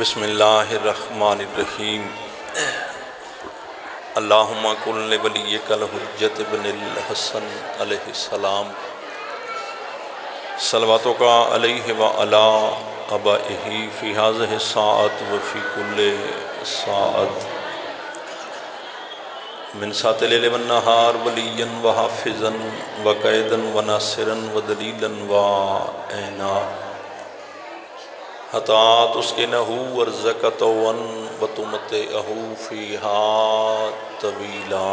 बसमीम अल्लाहुम्मा वली कल हजत बनिल हसन अलैहिस्सलाम सलवातों का अलैहि व अला अबा ही फ़िहाज सात वफ़ी कुल सात मिन सात नहार वलीन व हाफिज़न व कैदन व नासिरन व दलीलन व ऐना। हतात उसके नहू और ज़कत वन बतुमत अहू फ़ीहा तवीला।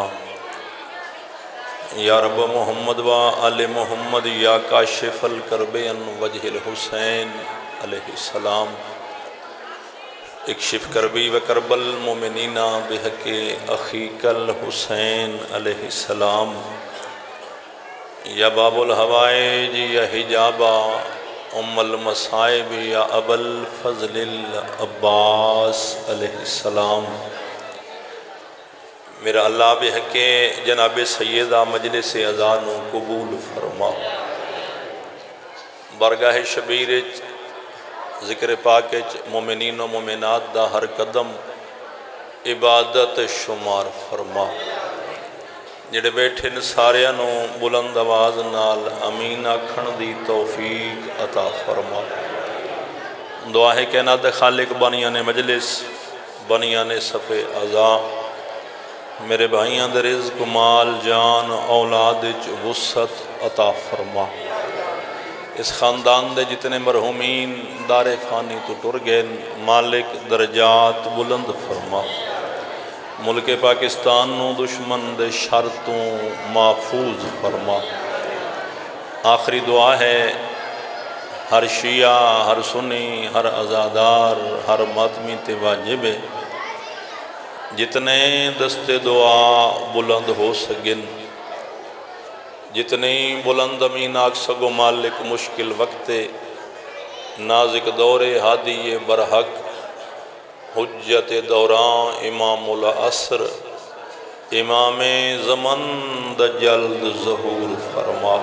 या रब मोहम्मद व अल मोहम्मद, या काशिफल करबेन वजहिल हुसैन अलैहिस्सलाम इकशिफ करबी व करबल मोमिनीना बेहके अखीकल हुसैन अलैहिस्सलाम या बाबुल हवाए जी, या हिजाबा उम्मल मसाइब या अबल फजल अब्बास अलैहिस्सलाम मेरा अल्लाह बेहके जनाब सैदा मजलिस अजान कबूल फरमा बरगाह शबीर ज़िक्र पाक मोमिनीन मोमिनात दा हर कदम इबादत शुमार फरमा ਜਿਹੜੇ ਬੈਠੇ ਨੇ ਸਾਰਿਆਂ ਨੂੰ ਬੁਲੰਦ ਆਵਾਜ਼ ਨਾਲ ਅਮੀਨ ਆਖਣ ਦੀ ਤੌਫੀਕ ਅਤਾ ਫਰਮਾ ਦੁਆ ਹੈ ਕਿ ਨਾਦ ਖਾਲਿਕ ਬਨੀਆਂ ਨੇ ਮਜਲਿਸ ਬਨੀਆਂ ਨੇ ਸਫੇ ਅਜ਼ਾ मेरे भाइयों के रिज्क माल जान औलाद वसत अता फरमा इस ख़ानदान के जितने मरहूमीन दारे फानी तो टुर गए मालिक दर्जात बुलंद फरमा मुल्क पाकिस्तान दुश्मन दे तो महफूज फरमा आखिरी दुआ है हर शिया हर सुनी हर आज़ादार हर मातमी ते वाजिब है जितने दस्ते दुआ बुलंद हो सकें जितनी बुलंद अमीन आख सगो मालिक मुश्किल वक्त नाजिक दौरे हादी बरहक हजत दौरान इमामुल असर, इमाम ज़मन जल्द जहूर फरमा।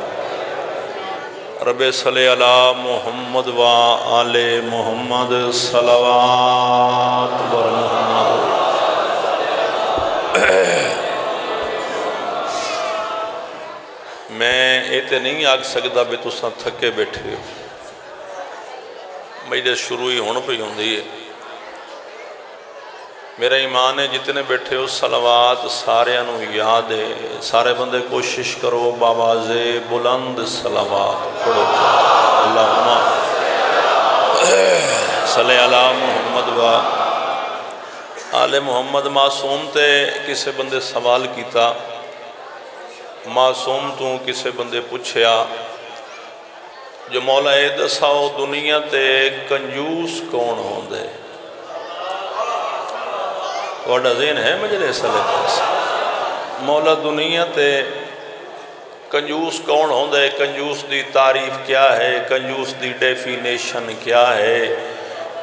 रब सल अला मोहम्मद व आले मोहम्मद मैं ये तो नहीं आख सकता भी तुसा थके बैठे हो। मेरे शुरू ही हूँ पी होंगी है। मेरा ईमान है, जितने बैठे हो, सलवात सारे याद है। सारे बंदे कोशिश करो बाबाजे बुलंद सलवात पढ़ो। अल्लाह सले अला मुहम्मद वा आले मुहम्मद। मासूम ते किसी बंदे सवाल किया मासूम तू किसी बंदे पूछया जो मौला ये दसाओ दुनिया ते कंजूस कौन थोड़ा जेन है मजले सले मौला दुनिया ते कंजूस कौन होंगे कंजूस की तारीफ़ क्या है कंजूस की डेफिनेशन क्या है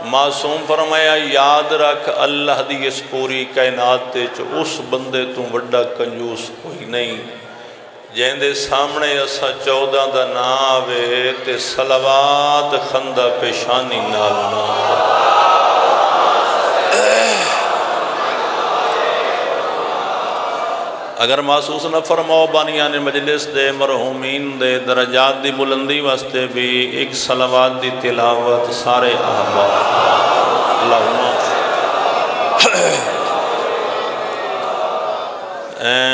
मासूम फरमाया याद रख अल्लाह की इस पूरी कायनात उस बंदे तू व्डा कंजूस कोई नहीं जिंदे सामने असा चौदह का ना आवे तो सलवात खंदा पेशानी नाल ना अगर महसूस न फरमाओ, बानिया ने मजलिस दे, मरहूमीन दे, दरजात की बुलंदी वास्ते भी एक सलवात की तिलावत, सारे अहबा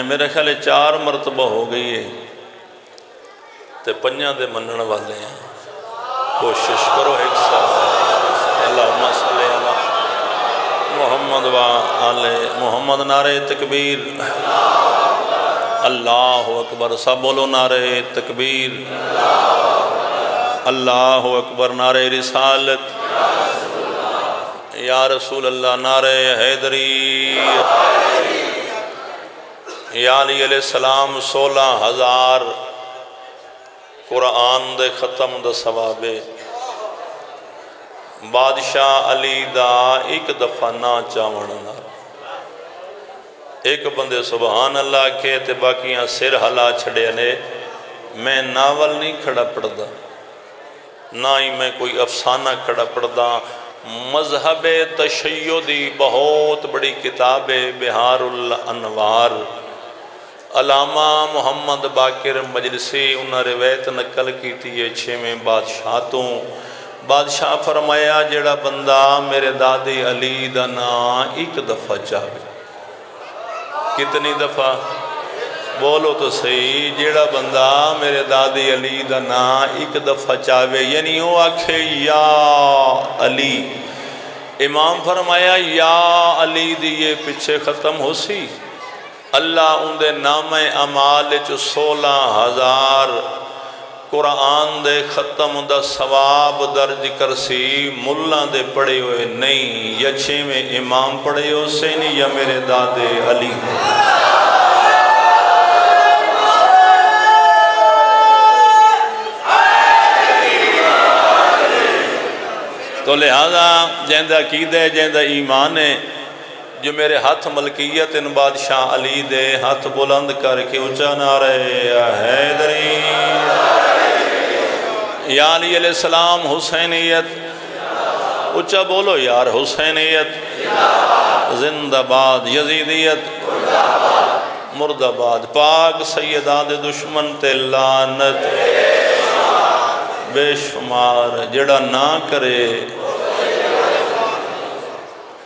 मेरे ख्याल चार मरतबा हो गई है तो पंजा दे वाले हैं। कोशिश करो एक साल। अल्लाह मोहम्मद व आले मोहम्मद नारे तकबीर। अल्लाह अकबर। सब बोलो नारे तकबीर। अल्लाह अकबर, नारे रिसालत। या रसूल अल्लाह नारे हैदरी। या अली सलाम सोलह हज़ार कुरान दे ख़त्म द सवाबे। बादशाह अली दा एक दफ़ा ना चावण एक बंदे सुबहान अल्लाह के ते बाकियाँ सिर हला छड़े ने। मैं नावल नहीं खड़ा पढ़ता ना ही मैं कोई अफसाना खड़ा पढ़ता मज़हब तशैदी बहुत बड़ी किताब है, बिहारुल अनवार। अलामा मुहम्मद बाकिर मजलसी, उन्हें रिवायत नकल की है छेवें बादशाह तो। बादशाह फरमाया जड़ा बंदा मेरे दादी अली का ना एक दफ़ा चाहे कितनी दफ़ा? बोलो तो सही, जेड़ा बंदा मेरे दादी अली का ना एक दफ़ा चावे, यानी वो आखे, या अली। इमाम फरमाया, या अली दिए पिछे ख़त्म हो सी अल्लाह उनके नाम अमाल सोलह हज़ार कुरान दे ख़त्म का सवाब दर्ज कर सी मुल्ला दे पढ़े हुए नहीं, या छेवें इमाम पढ़े हो से नहीं, या मेरे दादे अली। तो लिहाजा जैदा कीद है जैदा ईमान है, जो मेरे हाथ मलकीयत इन बादशाह अली दे हाथ बुलंद करके उचा नारे हैदरी। या अली सलाम हुसैनियत। उच्चा बोलो, यार हुसैनियत। जिंदाबाद, यजीदियत। मुर्दाबाद, पाक सैयदा दे दुश्मन ते लानत। बेशुमार, जड़ा ना करे।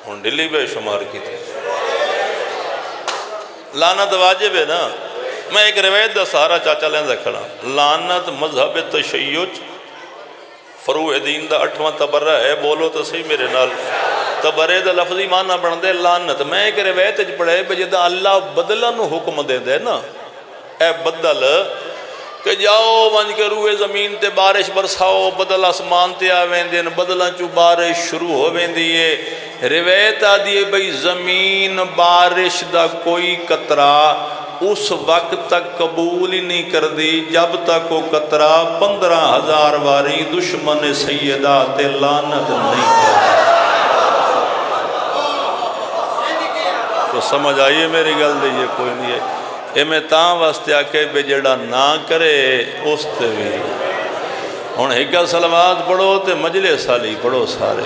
हूँ दिल्ली बेशुमार की लानत वाजिब है ना? मैं एक रिवायत का सहारा चाचा लेंदा खड़ा। लानत मज़हब तशयुच फरू दीन का अठवां तबरा है, बोलो तो सही मेरे नाल। तबरे का लफजी माना बनते लानत। मैं एक रिवायत पढ़े, भी जिदा अल्लाह बदलन हुक्म देंदे ना ए बदल, कि जाओ, वंज के रूए ज़मीन ते बारिश बरसाओ, बदल आसमान ते आ वेंदे बदलों चू बारिश शुरू हो वेंदी है। रिवायत आदि है बई ज़मीन बारिश का कोई कतरा उस वक्त तक कबूल ही नहीं कर दी जब तक वो कतरा पंद्रह हज़ार वारी दुश्मन सैयदा ते लानत नहीं कर तो समझ आइए मेरी गल दीजिए कोई नहीं है। मैं ता वास्ते आके भी जड़ा ना करे, उस भी। हूँ एक सलवाद पढ़ो तो मजले साली पढ़ो सारे।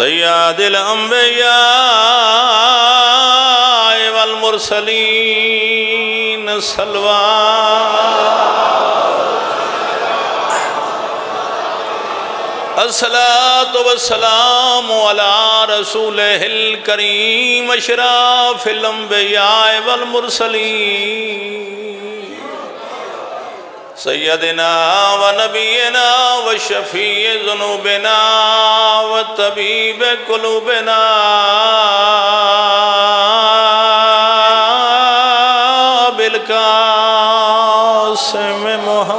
सैयदिल अंबिया वल मुरसलीन सलवा असलात वसलाम अला रसूल करीम अशराफिल अंबिया वल मुरसलीन। सैदना व नबीना व शफ़ी जुनूबना व तबीब कुलूबना। बिलकासम मोहम्मद।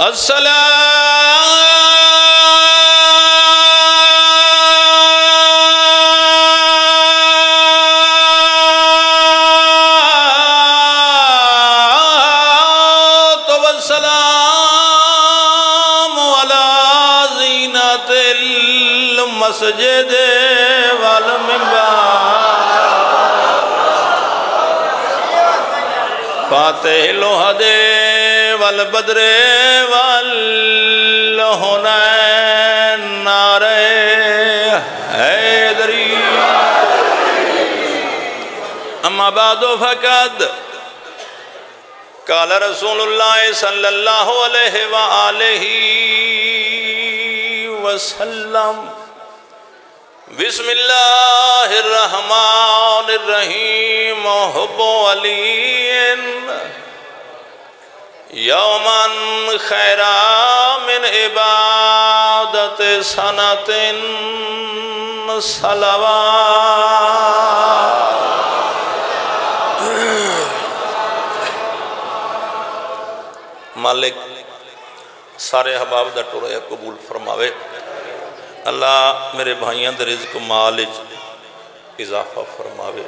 तो मस्जिद वल फातिह लोहदे वल, बदरे वल हुनैन नारे हैदरी अम्मा बादो फकद काल रसूलुल्लाह सल्लल्लाहु अलैहि वसल्लम। बिस्मिल्लाहमानीम अलीन यौमन खैरा मिन इबादत सनतिन सलवा। मालिक सारे अहबाब का टोरा कबूल फरमावे। अल्लाह मेरे भाइयों के रिजक माल इजाफा फरमावे।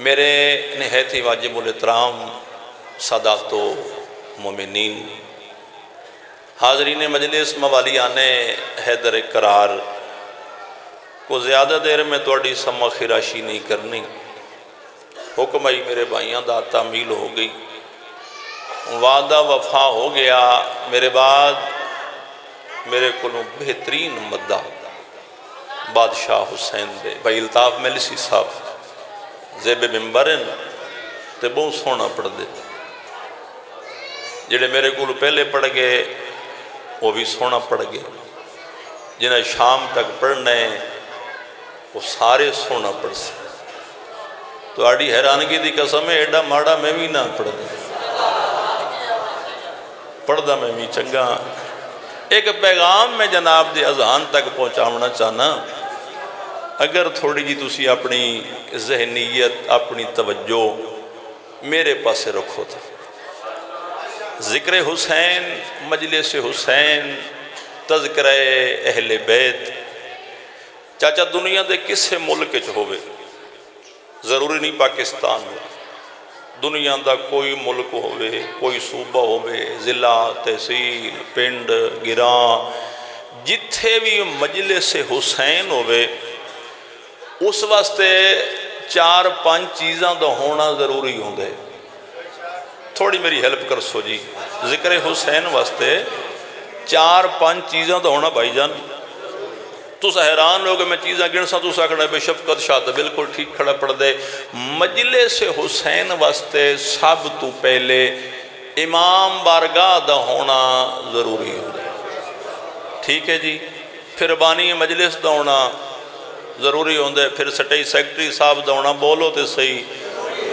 मेरे नहत वाजिबुल इतराम सदातो मोमिनीन, हाजरीन मजलिस मवालिया ने हैदर करार, को ज़्यादा देर में थोड़ी समा खिराशी नहीं करनी। हुक्म आई मेरे भाइयों का तामील हो गई। वादा वफा हो गया। मेरे बाद मेरे को बेहतरीन मद्दा बादशाह हुसैन दे। भाई अल्ताफ मिलसी साहब, जेब मिम्बर तो बहुत सोहना पढ़ते जोड़े मेरे को पहले पढ़ गए, वो भी सोहना पढ़ गए। जिन्हें शाम तक पढ़ना वो सारे सोहना पढ़ से थोड़ी हैरानगी की कसम है, एडा माड़ा मैं भी ना पढ़ता पढ़ता मैं भी चंगा। एक पैगाम मैं जनाब के अजान तक पहुँचाना चाहना। अगर थोड़ी जी तुम अपनी जहनीयत, अपनी तवज्जो मेरे पास रखो तो। ज़िक्र हुसैन मजलिस हुसैन तजकर अहले बैत, चाचा दुनिया के किसी मुल्क हो ज़रूरी नहीं पाकिस्तान हो दुनिया का कोई मुल्क हो सूबा हो जिला, तहसील, पिंड, गिरा जिथे भी मजले से हुसैन हो उस वास्ते चार पाँच चीज़ों का होना ज़रूरी होंगे थोड़ी मेरी हेल्प कर सो जी। ज़िक्र हुसैन वास्ते चार पाँच चीज़ों का होना भाईजान। तुस हैरान हो गए मैं चीज़ा गिण सा, तुस आखना बे शफकत शाह तो बिल्कुल ठीक खड़ा पड़ दे मजले से हुसैन वास्ते सब तो पहले इमाम बारगाह का होना ज़रूरी हो। ठीक है जी, फिर बानी मजलिस का होना ज़रूरी होंगे फिर सटई सैकटरी साहब का होना बोलो तो सही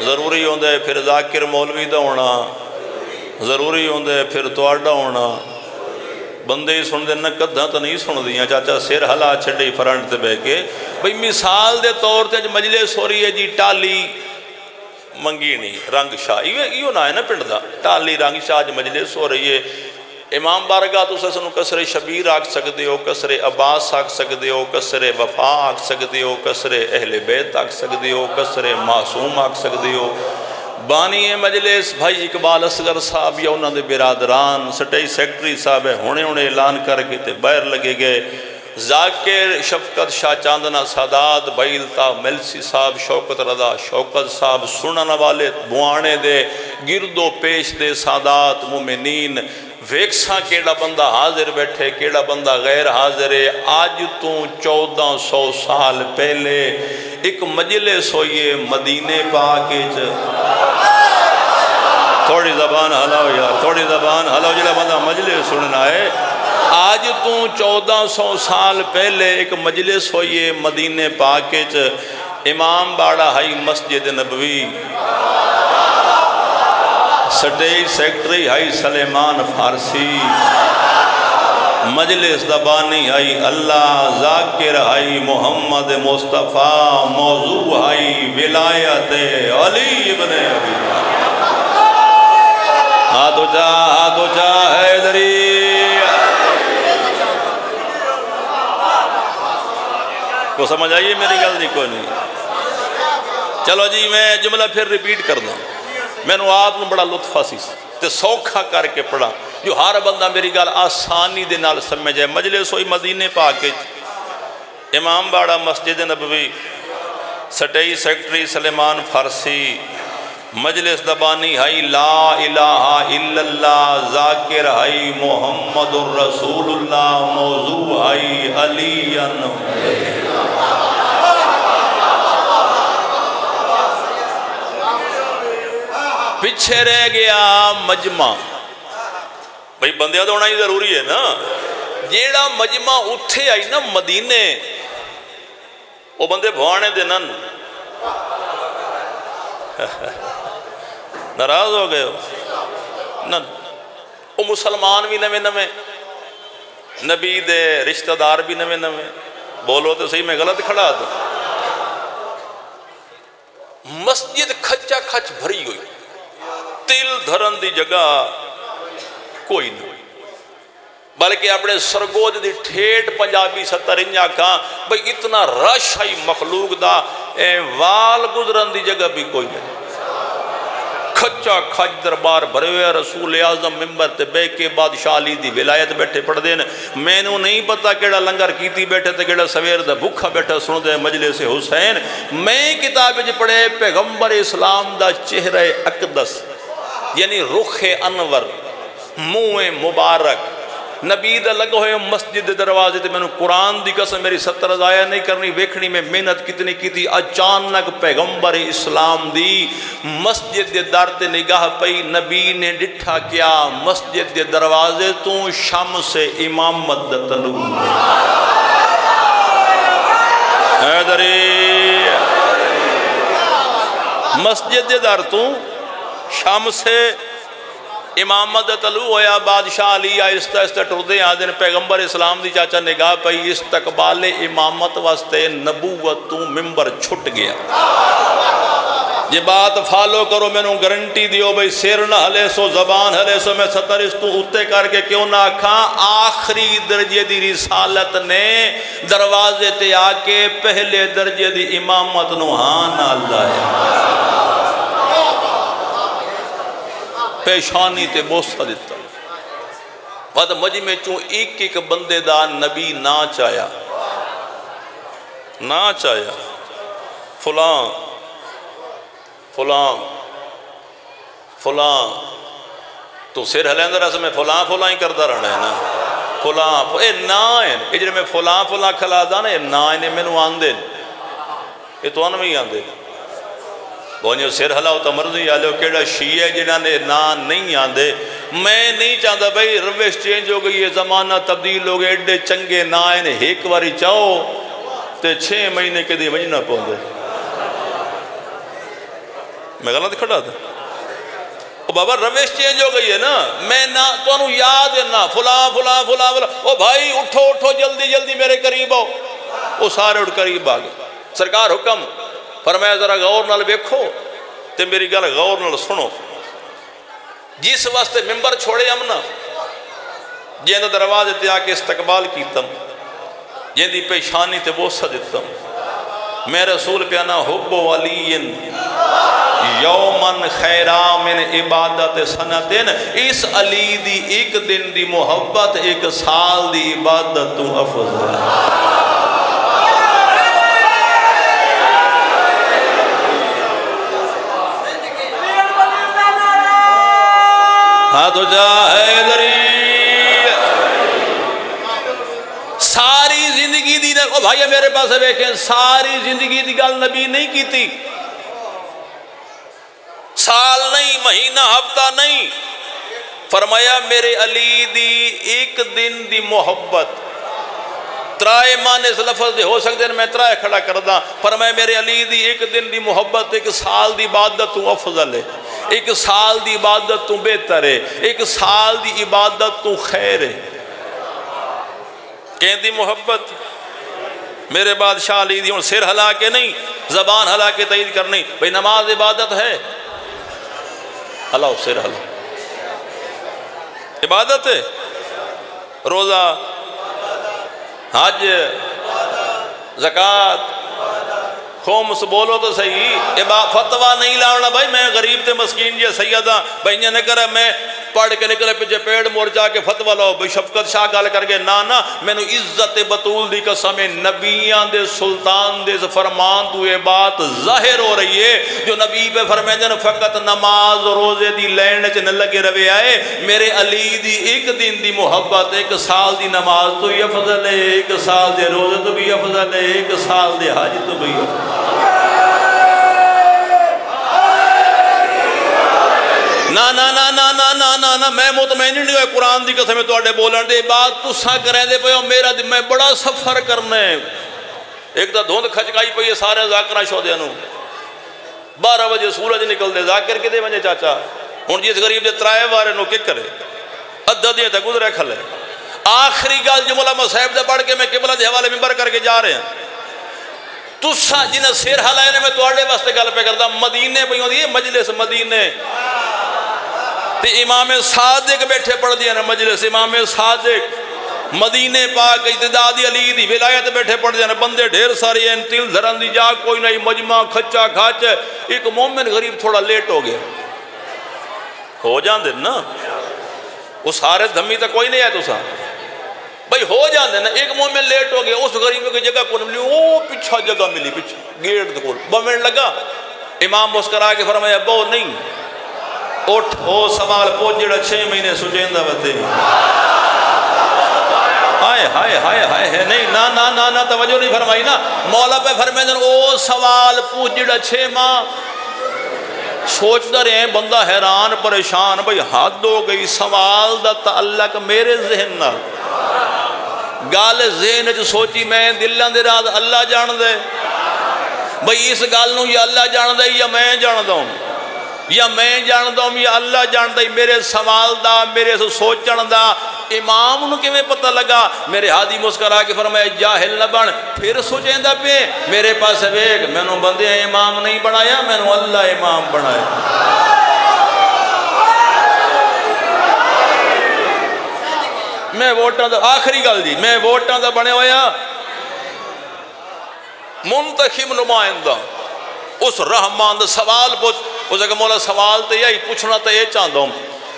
ज़रूरी होंगे फिर जाकिर मौलवी का होना ज़रूरी होंगे फिर थोड़ा होना बंदे सुनते न कदा तो नहीं सुनदियाँ। चाचा सिर हला छी फ्रंट से बह के। बई मिसाल के तौर पर मजले सोरी है जी टाली मंगी नहीं, रंग शाह। इवे इो ना है ना पिंड का टाली रंग शाह मजले सो रही है इमाम बारगा तुम सू कसरे शबीर आख सकते हो, कसरे अब्बास आख सकते हो, कसरे वफा आख सकते हो, कसरे अहले बैत आख सकते हो, कसरे मासूम आख सकते हो। बानी मजलिस भाई इकबाल असगर साहब, या उन्होंने बिरादरान, सटई सैकटरी साहब है हुने हुने ऐलान करके तो बाहर लगे गए। जाकिर शफकत शाह चांदना सादात, बैलता मिलसी साहब, शौकत रजा शौकत साहब, सुनने वाले बुआने दे, गिरदो पेश दे सादात, मुमिनीन वेखसा केड़ा बंदा हाजिर बैठे, केड़ा बंदा गैर हाजिर है अज तू चौदह सौ साल पहले एक मजले सोइए मदीने पाके च थोड़ी जबान हलाओ यार, थोड़ी जबान हलाओ जो बंदा मजले सुनना है। आज तू चौदह सौ साल पहले एक मजलिस सोइए मदीने पाके च इमाम बाड़ा हाई मस्जिद नबवी। स्टेज सेक्रेटरी हाई सलेमान फारसी। मजलिस दबानी आई, अल्लाह जाकिर आई, मोहम्मद मुस्तफ़ा, मौजू आई, विलायत अली अबी हाथ उचा हाथ उचा हैदरी को समझ आइए मेरी गल नहीं कोई नहीं। चलो जी, मैं जुमला फिर रिपीट कर दूँ मैनू आप बड़ा लुत्फा सी सौखा करके पढ़ा। जो हर बंदा मेरी गल आसानी के नाल समझ जाए मजले सोई मदीने पा के Imambara Masjid Nabvi, stage secretary Suleman फारसी, मजलिस दबानी हाई, ला इलाहा इल्लल्लाह, जाकिर हाई मोहम्मद रसूलुल्लाह, मौजू हाई, अलीयन। पीछे रह गया मजमा। भाई, बंद तो होना ही ज़रूरी है ना। जेड़ा मजमा उथे आई ना मदीने वो बंदे भवाने दे नाराज़ हो गए वो मुसलमान भी नवे नवे, नबी दे रिश्तेदार भी नवे नवे। बोलो तो सही, मैं गलत खड़ा तो मस्जिद खच्चा खच भरी हुई। तिल धरन की जगह कोई नहीं बल्कि अपने सरगोद की ठेठ पंजाबी सत्तर इंज आखा भाई इतना रश आई मखलूक का वाल गुजरन की जगह भी कोई नहीं खच्चा खच दरबार भरे हुए रसूल आज़म मिम्बर ते बह के बादशाह अली की विलायत बैठे पढ़ते हैं मैनू नहीं पता कि लंगर की बैठे तो कि सवेर का भुखा बैठा सुनते मजले से हुसैन मैं किताब पढ़े पैगंबर इस्लाम का चेहरा अकदस यानी रुख अनवर मुँह मुबारक। नबी अलग हो मस्जिद दरवाजे से मैंने कुरान की कसम, मेरी सत्र जाया नहीं करनी, वेखनी मैं मेहनत कितनी की थी अचानक पैगंबर इस्लाम दी मस्जिद के दर से निगाह पई, नबी ने डिठा क्या, मस्जिद के दरवाजे तू शम से इमामत मस्जिद के दर तू शम से ਇਮਾਮਤ ਦਾ ਤਲੂ ਹੋਇਆ ਬਾਦਸ਼ਾਹ इस ਆਇਸਤਾ टुरद आ, दिन पैगंबर इस्लाम की चाचा निगाह पई, इस तकबाले इमामत वास्ते नबूवत तू ਮਿੰਬਰ छुट गया। ये बात फॉलो करो मैं गारंटी दियो भाई, सिर न हले सो, जबान हले सो, मैं सतर इस तू उत्ते करके क्यों ना आखा? आखिरी दर्जे की रिसालत ने दरवाजे ते आके पहले दर्जे की इमामत नाया हाँ लाया। पेशानी ते बोसा दिता बद मजमे चू एक एक बंदे का नबी ना चाया। ना चाया। फुला फुला फुला। तू सिर हलेंदा रस, मैं फुला फुला ही करता रहना है ना। फुला ये ना है। जो मैं फुला फुला खिलादा ना ये ना इन्हें मैनू आंदे ये तो भी आंदे बोझो सिर हलाओ तो मर्ज़ी लो कि शी है जिन्होंने ना नहीं आते मैं नहीं चाहता भाई रविश चेंज हो गई है जमाना तब्दील हो गए एडे चंगे ना आए एक बारी चाहो तो छे महीने कदे वजना पाते मैं गलत खड़ा था ओ बाबा रविश चेंज हो गई है ना मैं ना तो याद है ना फुला फुला फुला फुला ओ भाई उठो उठो जल्दी जल्दी मेरे करीब आओ वो सारे उठ करीब आ गए सरकार हुक्म पर मैं जरा गौर नाल वेखो तो मेरी गल गौर नाल सुनो। जिस वास्ते मिम्बर छोड़े अमना जिंद दरवाजे ते आके इस्तकबाल कीतम, जिंदी पेशानी ते बोसा दितम मैं रसूल प्याना हुब्बो अलीन, यौमन खैरा मिन इबादत सनतिन, इस अली दी एक दिन दी मोहब्बत, एक साल दी इबादत तू अफजल। हाँ जा जा सारी ज़िंदगी दी ओ भाई मेरे पास वेखे, सारी ज़िंदगी की गल नबी नहीं की साल नहीं, महीना, हफ़्ता नहीं। फरमाया, मेरे अली दी एक दिन दी मोहब्बत। ਤਰਾਏ ਮਾਨਸ ਲਫ਼ਜ਼ ਦੇ ਹੋ ਸਕਦੇ ਨੇ ਮੈਂ ਤਰਾਏ ਖੜਾ ਕਰਦਾ ਪਰ ਮੈਂ ਮੇਰੇ ਅਲੀ ਦੀ ਇੱਕ ਦਿਨ ਦੀ ਮੁਹੱਬਤ ਇੱਕ ਸਾਲ ਦੀ ਇਬਾਦਤ ਤੋਂ ਅਫਜ਼ਲ ਹੈ ਇੱਕ ਸਾਲ ਦੀ ਇਬਾਦਤ ਤੋਂ ਬਿਹਤਰ ਹੈ ਇੱਕ ਸਾਲ ਦੀ ਇਬਾਦਤ ਤੋਂ ਖੈਰ ਹੈ ਕਹਿੰਦੀ ਮੁਹੱਬਤ मेरे बादशाह अली दी हूँ सिर हिला के नहीं जबान हिला के तईद करनी भाई नमाज़ इबादत है हलाओ सिर हलाओ इबादत है रोज़ा हज जक़ात खोमस बोलो तो सही। ये फतवा नहीं लाना भाई, मैं गरीब ते मस्कीन जी सैयद हाँ। भाई न कर, मैं पढ़ के निकले पिछे पेड़ मोड़ जाके फतवा लो भाई शफकत शाह गल करके ना ना, मैनू इज़्ज़त बतूल की कसम नबिया दे, सुल्तान दे फरमान तू ये बात ज़ाहिर हो रही है। जो नबी पे फरमेंदन फकत नमाज़ रोज़े की लैन च न लगे रवे आए। मेरे अली दी एक दिन की मुहब्बत, एक साल की नमाज़ तो ही अफजल है, एक साल के रोज़े तो भी अफजल है, एक साल के हज तो भी अफजल ना ना ना ना ना ना ना ना, मैं मुतमैन नहीं हुआ, कुरान की कसम थोड़े बोलन दे। बात तुसा करें दे पे मेरा मैं बड़ा सफ़र करना है। एक तो धुंध खचकाई पई है सारे जाकर शोदे बारह बजे सूरज निकलते जाकर कि वजे चाचा? हूँ जिस गरीब के त्राए बारे नो कि करे? अद्धा दिन तक गुजरे खले। आखिरी गल जो मुलामा साहब से पढ़ के मैं किबला के हवाले मिम्बर करके जा रहे। तुसा जिन्हें सिर हलाए मैं थोड़े वास्ते गल पे करता मदीने पी मजलिस मदीने। ते इमाम सादिक बैठे पढ़ दिया ना मजलिस, इमाम सादिक मदीने पाक इतदादी अली दी विलायत बैठे पढ़ दिया बंदे ढेर सारे हैं, तिल धरन दी जा कोई नहीं, मजमा खच्चा खच, एक मोमिन गरीब थोड़ा लेट हो गया। हो जाते ना वो सारे धमी तो कोई नहीं है तुसा। भाई हो जाते ना, एक मोमिन लेट हो गया, उस गरीब की जगह को मिली, वो पिछा जगह मिली, पिछा, गेट को बमिन लगा, इमाम मुस्करा के फरमाया बहु नहीं, उठ, ओ सवाल जड़ा छह महीने सुझेंदा बते हाय हाय हाय हाय, है नहीं, ना ना ना ना, तवज्जो नहीं फरमाई ना। मौला पे फरमाए ओ सवाल छे माँ। सोचता रहे, बंदा हैरान, परेशान, भाई हद हो गई, सवाल का तअल्लक मेरे जहन ना गल जहन च सोची मैं दिलों राज अल्लाह जान दे भाई, इस गल अल्लाह जान दे या मैं जानता हूँ? या मैं जानता हूँ या अल्लाह जानता मेरे सवाल का मेरे सोचण का इमाम कि पता लगा? मेरे हादी मुस्करा के फरमाया, जाहिल न बन फिर सोचेंदा पे मेरे पास वेग मैनू बंदे इमाम नहीं बनाया, मैनू अल्लाह इमाम बनाया। मैं वोटा का आखिरी गल जी, मैं वोटा का बनया होया। मुंतखिब नुमाइंदा, उस रहमान सवाल पुछ, उस मोला सवाल तो यही पूछना तो यह चाहता हूँ।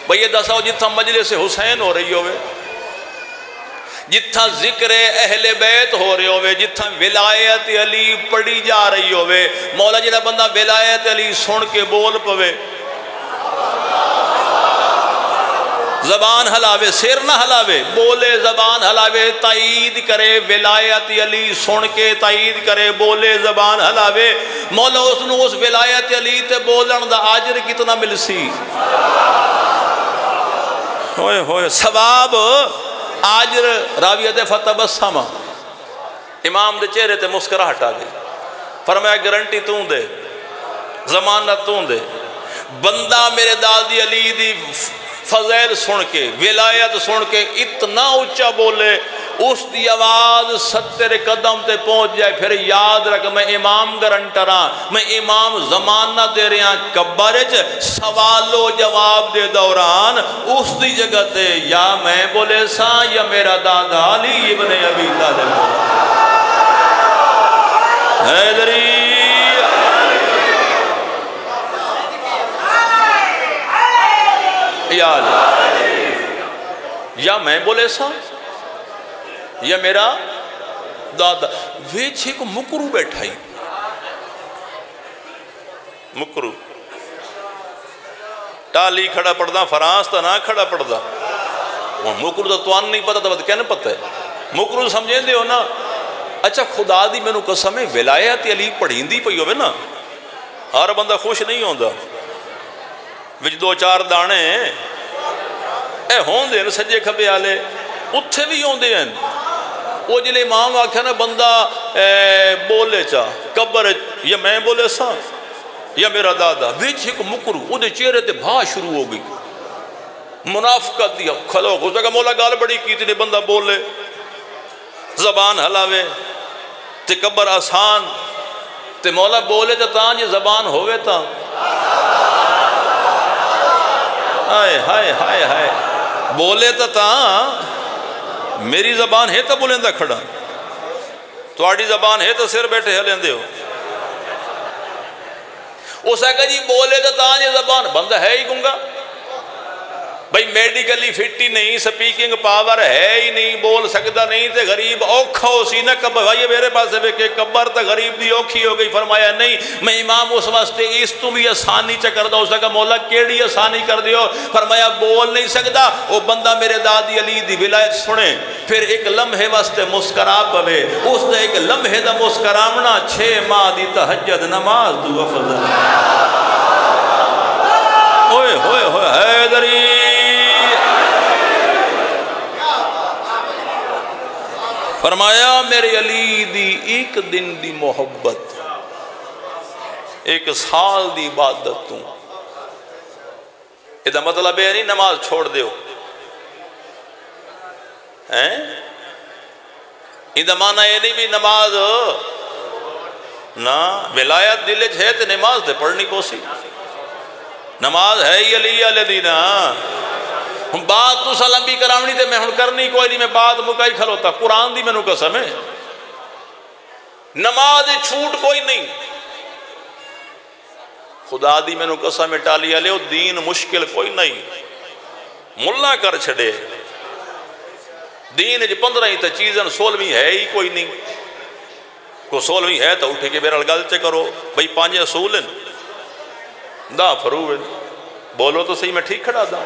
भाई ये दसाओ जिथा मजलिस हुसैन हो रही हो जिथा ज़िक्र अहले बैत हो रहे हो जिथा विलायत अली पढ़ी जा रही हो मौला जो बंदा विलायत अली सुन के बोल पवे। जबान हलावे, सिर ना हलावे, बोले जबान हलावे तईद करे विलायत अली सुन के तईद करे, बोले जबान हलावे। मौला उस उस विलायत अली ते बोलन का आजर कितना मिलसी। होए होए, सवाब आज रावियत फतबसम इमाम के चेहरे ते मुस्कुराहट आ गई। पर मैं गारंटी तू दे, जमानत तू दे। बंदा मेरे दादी अली दी फजैल सुन के, विलायत सुन के इतना उच्चा बोले, उसकी आवाज़ सत्तर कदम ते पहुँच जाए, फिर याद रख, मैं इमाम गरंटर हाँ मैं इमाम जमाना दे रहा कब्बर च सवालो जवाब दे दौरान उसकी जगह ते, या मैं बोले, सा, या मेरा दादा अली इबन अबी तालिब। हैदरी या मैं बोले सा या मेरा दादा? वे छे को मुकरू बैठा ही। मुकरू। टाली खड़ा पड़ता फरांस तो ना खड़ा पड़ता मुकरू तो तुम नहीं पता तो क्या पता है? मुकरू समझे हो ना? अच्छा खुदा दी मैनू कसम है, विलायत अली पढ़ी पई हो ना। हर बंदा खुश नहीं होता विच दो चार दाने ए होंगे सज्जे खबे आले उत्थे भी आते हैं वो ज़िले इमाम आख्या ना बंदा बोले चा कबर या मैं बोले सा या मेरा दादा बिच एक मुकरू वो चेहरे ते भा शुरू हो गई मुनाफकत दी खलो हो सका मौला गल बड़ी की बंदा बोले जबान हलावे ते कबर आसान ते मौला बोले तो ता जी जबान होवे ता हाय हाय हाय हाय। बोले तो ता, मेरी जबान है तो बोलेंदा खड़ा। थोड़ी जबान है तो सिर बैठे हलेंदे हो। उस जी, बोले तो जबान बंद है ही गुंगा। भाई मेडिकली फिट ही नहीं स्पीकिंग पावर है ही नहीं, बोल सकता नहीं तो गरीब औखा हो सी ना कब भाई मेरे पास वेखे कबर तो गरीब की औखी हो गई, फरमाया, नहीं, मैं इमाम उस वास्ते इस तू भी आसानी च कर दो सका मौला, केड़ी आसानी कर दियो? फरमाया, बोल नहीं सकता वो बंदा मेरे दादी अली की विलायत सुने, फिर एक लम्हे वास्ते मुस्करा पवे उस एक लम्हे का मुस्करावना, छे माह की तहजद नमाज़ तू अफजल होए होए होए हैदरी! फरमाया, मेरे अली दी एक दिन दी मोहब्बत एक साल दी इबादत तू। यदा मतलब है नहीं, नमाज़ छोड़ दो हैं? इदा माना ये नहीं भी नमाज़, ना, विलायत दिल च है तो नमाज़ तो पढ़नी कोसी। नमाज़ है ही अली अले दी ना। बात तुसा लंबी करावनी तो मैं हूँ करनी, कोई नहीं मैं बात मुकाई खलोता। कुरान दी मैनू कसम है। नमाज़ छूट कोई नहीं। खुदा दी मैनू कसम टाली वाले दीन मुश्किल कोई नहीं। मुला कर छड़े। दीन पंद्रह ही तो चीजन सोलहवीं है ही कोई नहीं। को सोलहवीं है तो उठ के मेरे गल च करो। भाई पाँच असूल दा फरू बोलो तो सही, मैं ठीक खड़ा दा।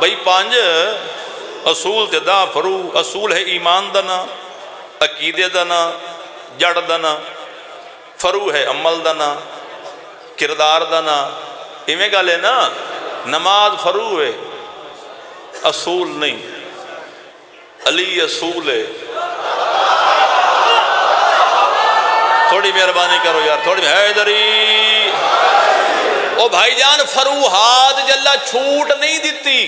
भाई पाँच असूल ते दा फरू। असूल है ईमान का ना, अकीदे का ना फरू है अमल का ना, किरदार का ना। इवें गल है नमाज़ फरू है, असूल नहीं। अली असूल है। थोड़ी मेहरबानी करो यार, थोड़ी हैदरी। ओ भाईजान फरूहात जल्ला छूट नहीं दी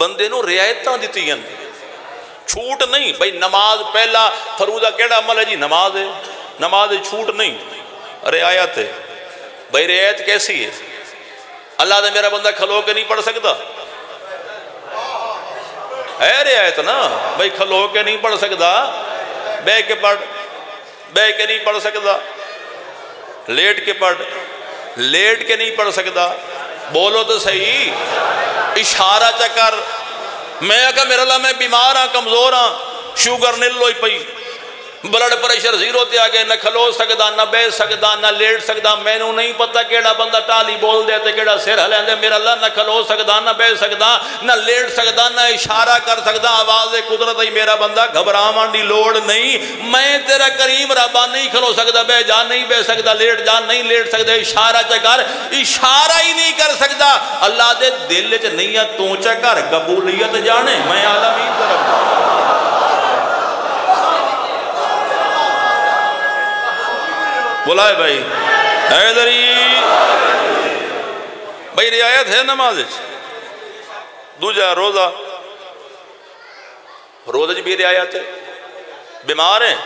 बंदे रियायत दी छूट नहीं, भाई नमाज़ पहला फरू का केड़ा अमल है जी? नमाज़ है। नमाज़ छूट नहीं। रियायत है। भाई रियायत कैसी है? अल्लाह का मेरा बंदा खलो के नहीं पढ़ सकता है रियायत ना? भाई खलो के नहीं पढ़ सकता बह के पढ़, बह के नहीं पढ़ सकता लेट के पढ़। लेट के नहीं पढ़ सकता। बोलो तो सही। इशारा चकर मैं क्या मेरा ला मैं बीमार हाँ कमज़ोर हाँ शुगर नहीं लोई पई। ब्लड प्रेशर ज़ीरो ते आ गए न खलो सकता न बह सकता न लेट सकता मैनू नहीं पता केड़ा बंदा टाली बोल दे ते केड़ा सिर हलेंदे, मेरा अल्लाह न खलो सकता न बह सकता न लेट सकता न इशारा कर सकता आवाज़ कुदरत ही मेरा बंदा घबरावन की लोड़ नहीं। मैं तेरा करीम रबा नहीं खलो सकता बह जा, नहीं बह सकता लेट जा, नहीं लेट सकता इशारा च कर। इशारा ही नहीं कर सकता अल्लाह के दिल च नहीं है, तू च कर, कबूलियत जाने, मैं आलमी बुलाए भाई। हैदरी भाई, रियायत है नमाज़? दूजा रोजा। रोज भी रियायत है। बीमार है?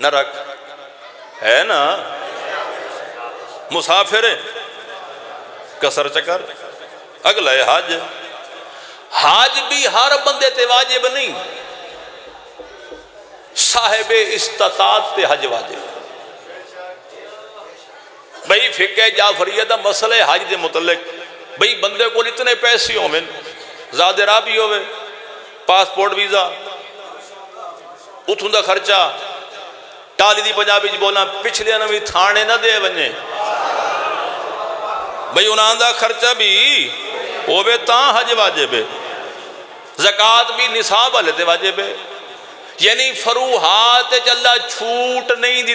न रख। है ना? मुसाफिर है? कसर चकर। अगला है हज। हज भी हर बंदे ते वाजिब नहीं। साहेब इस्तात हज वाजिब। फिके का मसले हज के मुतलक। बई बंदे को इतने पैसे होवे, ज़्यादा राह भी हो पासपोर्ट वीज़ा उतों का खर्चा, टाली की पंजाबी बोलना पिछले भी थाने ना दे वे बई उन्होंने खर्चा भी हज वाजिब जक़ात भी निसाब हले वाजिब यानी फरूहात चला छूट नहीं दी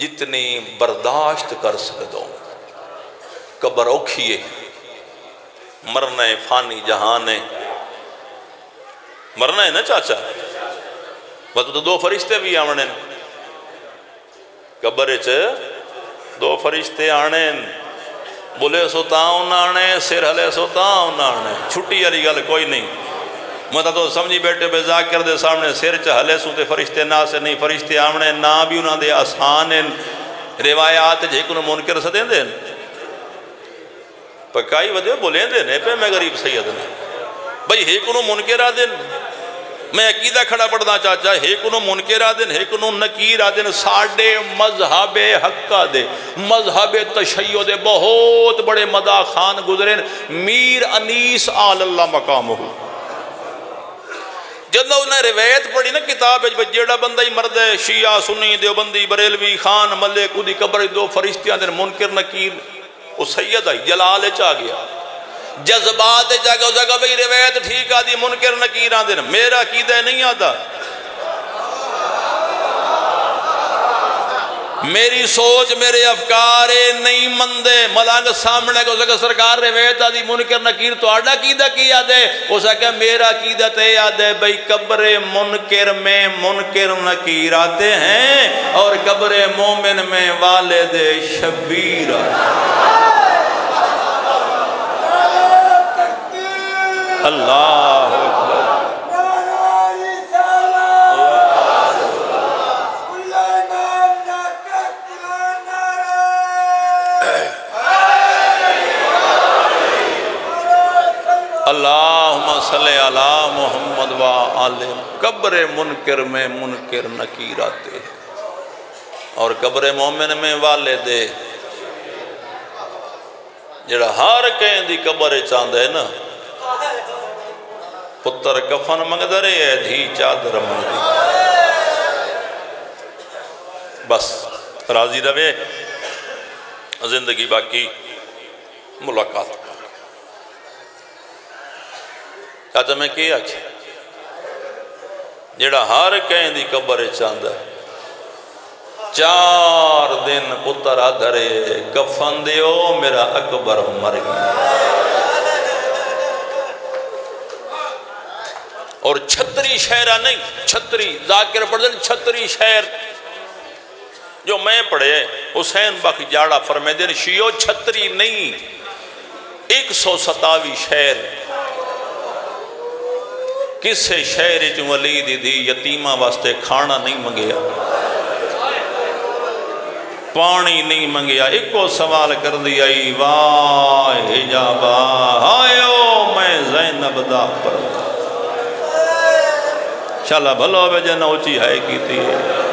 जितनी बर्दाश्त कर सकते कबर औखी है। मरना है, फानी जहान है। मरना है ना, चाचा? बस तो दो फरिश्ते भी आने कबर च दो फरिश्ते आने बोले सो तां आने सिर हले सो तां आने छुट्टी वाली गल कोई नहीं। मैं तो समझी बैठे बे जाकिर दे सामने सिर च हले सू तो फरिश्ते ना से नहीं, फरिश्ते आमने ना भी उन्होंने आसान हैं। रिवायात एक मुनकर सदेंदे पकाई वे बोलेंदे ने, पे मैं गरीब सैयद ने। भाई, हे एक मुनकर आदिन मैं अकीदा खड़ा पढ़ना चाचा, हे एक मुनकर आदिन एक नकीर आदिन साडे मजहबे हक्का दे, मजहबे तशैयो दे बहुत बड़े मदा खान गुजरे मीर अनीस आल्ला मकाम हो जो उन्हें रिवायत पढ़ी ना किताब जोड़ा बंदा ही मरद है शिया सुनी देवबंदी बरेलवी खान मलिक उदी कबर दो फरिश्तिया दे मुनकर नकीर वो सैयद आई जलाल आ गया जज्बात जगह जगह भाई रिवायत ठीक आदि मुनकर नकीर आ दिन मेरा कीदा नहीं आता मेरी सोच, मेरे अफकार नहीं मंदे। मलंग सामने को सके सरकार रिवेता दी, मुनकर नकीर तोड़ा कीदा की याद है? आख्या मेरा कीदत याद है भाई कब्रे मुनकर में मुनकर नकीर आते हैं, और कब्रे मोमिन में वाले दे शबीर अल्लाह मोहम्मद व आलिम कब्र मुनकर में मुनकर नकीर आते और कब्र मोमिन में वाले दे। जड़ा हर कहें दी कब्र चाहता है ना, पुत्र कफन मंगद है धी चादर मंगदी। बस, राज़ी रवे ज़िंदगी बाकी, मुलाकात। चाचा मैं के आख्या जड़ा हर कहें दी कबर चाहता चार दिन पुत्र आधरे कफन दियो मेरा अकबर मर गया। और छतरी शहरा नहीं, छतरी, जाकिर पढ़ छतरी शहर। जो मैं पढ़े हुसैन बख जाड़ा फरमे दिन शियो छतरी नहीं, एक सौ सतावी शहर किसे शहर च वली दी धी यतीमा वास्ते खाना नहीं मंगया? पानी नहीं मंगया। एको सवाल कर दिया वाह जाबा आयो मैं जैनब दा पर चला भलो वे जन ऊँची है। की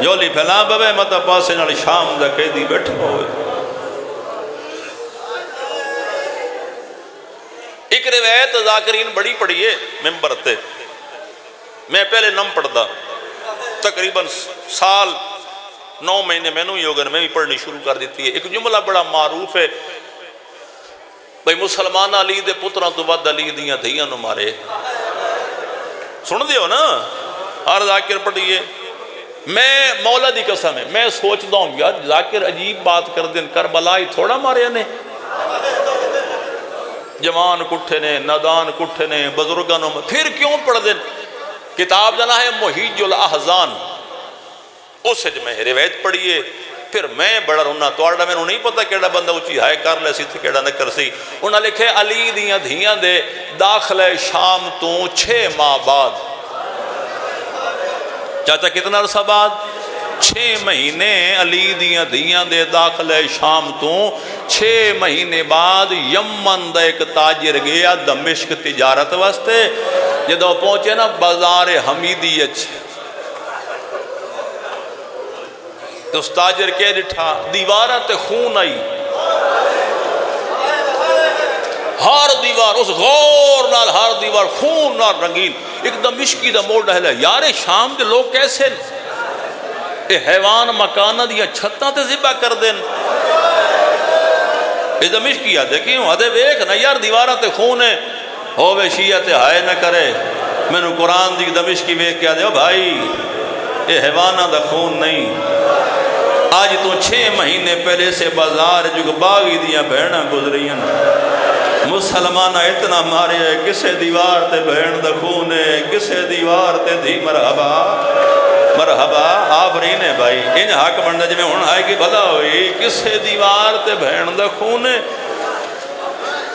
जोली फैला बवे मत पासे नाल शाम दा कैदी बैठो होवे। एक रिवायत जाकरीन बड़ी पड़ी है, मिंबर ते। मैं पहले नम पढ़ता तकरीबन साल नौ महीने मैनू योगन में भी पढ़नी शुरू कर दी है। एक जुमला बड़ा मारूफ है। भाई मुसलमान अली के पुत्रों तो वह अली दियाँ मारे। सुन दियो ना? हर जाकिर पढ़िए। मैं मौला की कसम है, मैं सोचता हूँ, यार जाकिर अजीब बात कर दिन ही थोड़ा मारे ने जवान कुठे ने, नदान कुठे ने, बजुर्गों फिर क्यों पढ़ दिन किताब जना है मोहिजुल अहजान। उस मैं रिवायत पढ़िए फिर मैं बड़ा रोना थोड़ा मैं नहीं पता कि बंदा उची हाय कर लिया सी कि न कर सी। उन्हें लिखे, अली दियाँ धियाँ दे, दाखले शाम तो छे माह बाद। चाचा, कितना अरसा बाद? छे महीने अली दियाँ धियाँ दे, दाखले शाम तो छे महीने बाद यमन का एक ताजिर गया दमिश्क तिजारत वास्ते। जो पहुँचे ना, बाज़ार हमीदी तो उस्ताजर कह दिठा, दीवार ते खून आई। हर दीवार, उस गौर नाल हर दीवार खून नाल रंगीन। एकदम इश्की का मोड़ है यार शाम के लोग कैसे हैवान मकाना दिया छत्ता ते जिबा कर देन एकदम इश्की आदे क्यों? आदे वेख ना यार, दीवार ते खून है। होवे शीया ते हाय न करे मैनू कुरान की दमिश की वेख के दो भाई ये हैवाना का खून नहीं अज तो छे महीने पहले से बाज़ार जुग बागी दिया बहन गुजरिया मुसलमान इतना मारे किसे दीवार ते बहन का खून है किसे दीवार ते धी मरहबा मरहबा आफरी ने भाई इन हक बनता जिम्मे हूँ है कि भला हुई किसे दीवार ते बहन का खून है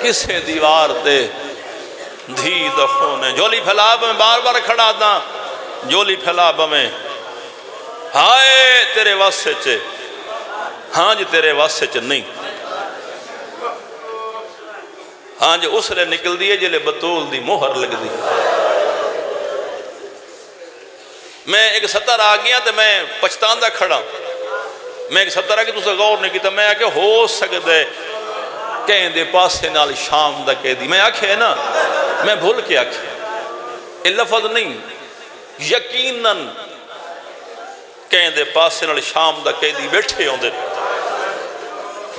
किसे दीवार ते धी दफो ने जोली फैलाब में बार बार खड़ा था। जोली फैलाब में। हाय, तेरे वस च। हाँ जी, तेरे वस च नहीं। हाँ जी, उसले निकलती है ज़िले बतूल की मोहर लगती मैं एक सत्तर आ गया तो मैं पछतांदा खड़ा। मैं एक सत्तर आ कि तुम गौर नहीं किया मैं आके हो सकता है कहें दे पासे नाल शाम का कह दी मैं आखे ना, मैं भूल के आखे लफज नहीं यकीन कहें दे पासे नाल शाम का कह दी बैठे आते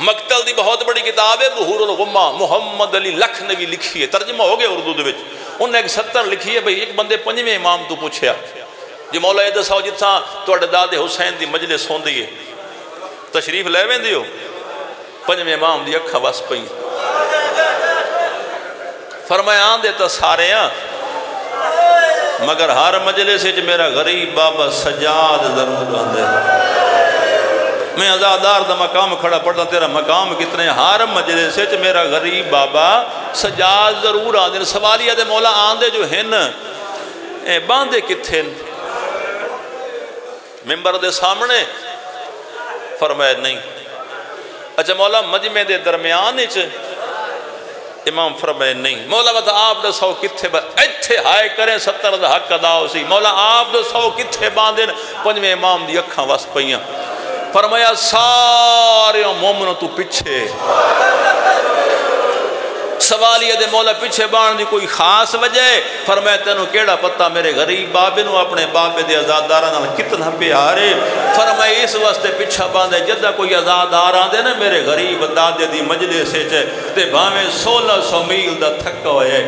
मकतल की बहुत बड़ी किताब है बहूर गुमा मुहम्मद अली लख ने भी लिखी है। तर्जमा हो गया उर्दू उन्हें एक सत्तर लिखी है, भाई, एक बंदे पंजे इमाम तू पूछया जो मौला दसाओ जिथा तो दादे हुसैन की मजलिस होंगी है, तशरीफ़ लै वेंदे हो। पंजवें इमाम दी अखा वस पई फरमाया आंदे तो सारे मगर हर मजलिस मेरा गरीब बाबा सजाद ज़रूर आंदे मैं आजादार का मकाम खड़ा पढ़ता तेरा मकाम कितने हर मजलिस मेरा गरीब बाबा सजाद ज़रूर आते सवालिया दे मौला आंदे जो हैं बांधे कितने मिम्बर के सामने फरमाया नहीं अच्छा मौला मजमे के दरम्यान इमाम फरमाए, नहीं। मौला बता आप दसो किथे इतने हाय करें, सत्तर का हक अदा सी मौला, आप दसो किथे बांधे पंजे इमाम की अखा वस पई फरमाया, सारे मोमन तू पिछे सवालिया दे मौला पिछे बाण की कोई खास वजह पर मैं तेन केड़ा पता मेरे गरीब बाबे न अपने बाबे के आजादार कितना प्यार है? पर मैं इस वास्ते पिछा बांधे जदा कोई आजादार आते ना मेरे गरीब दादे की मजलिस ते भावे सोलह सौ मील का थक होए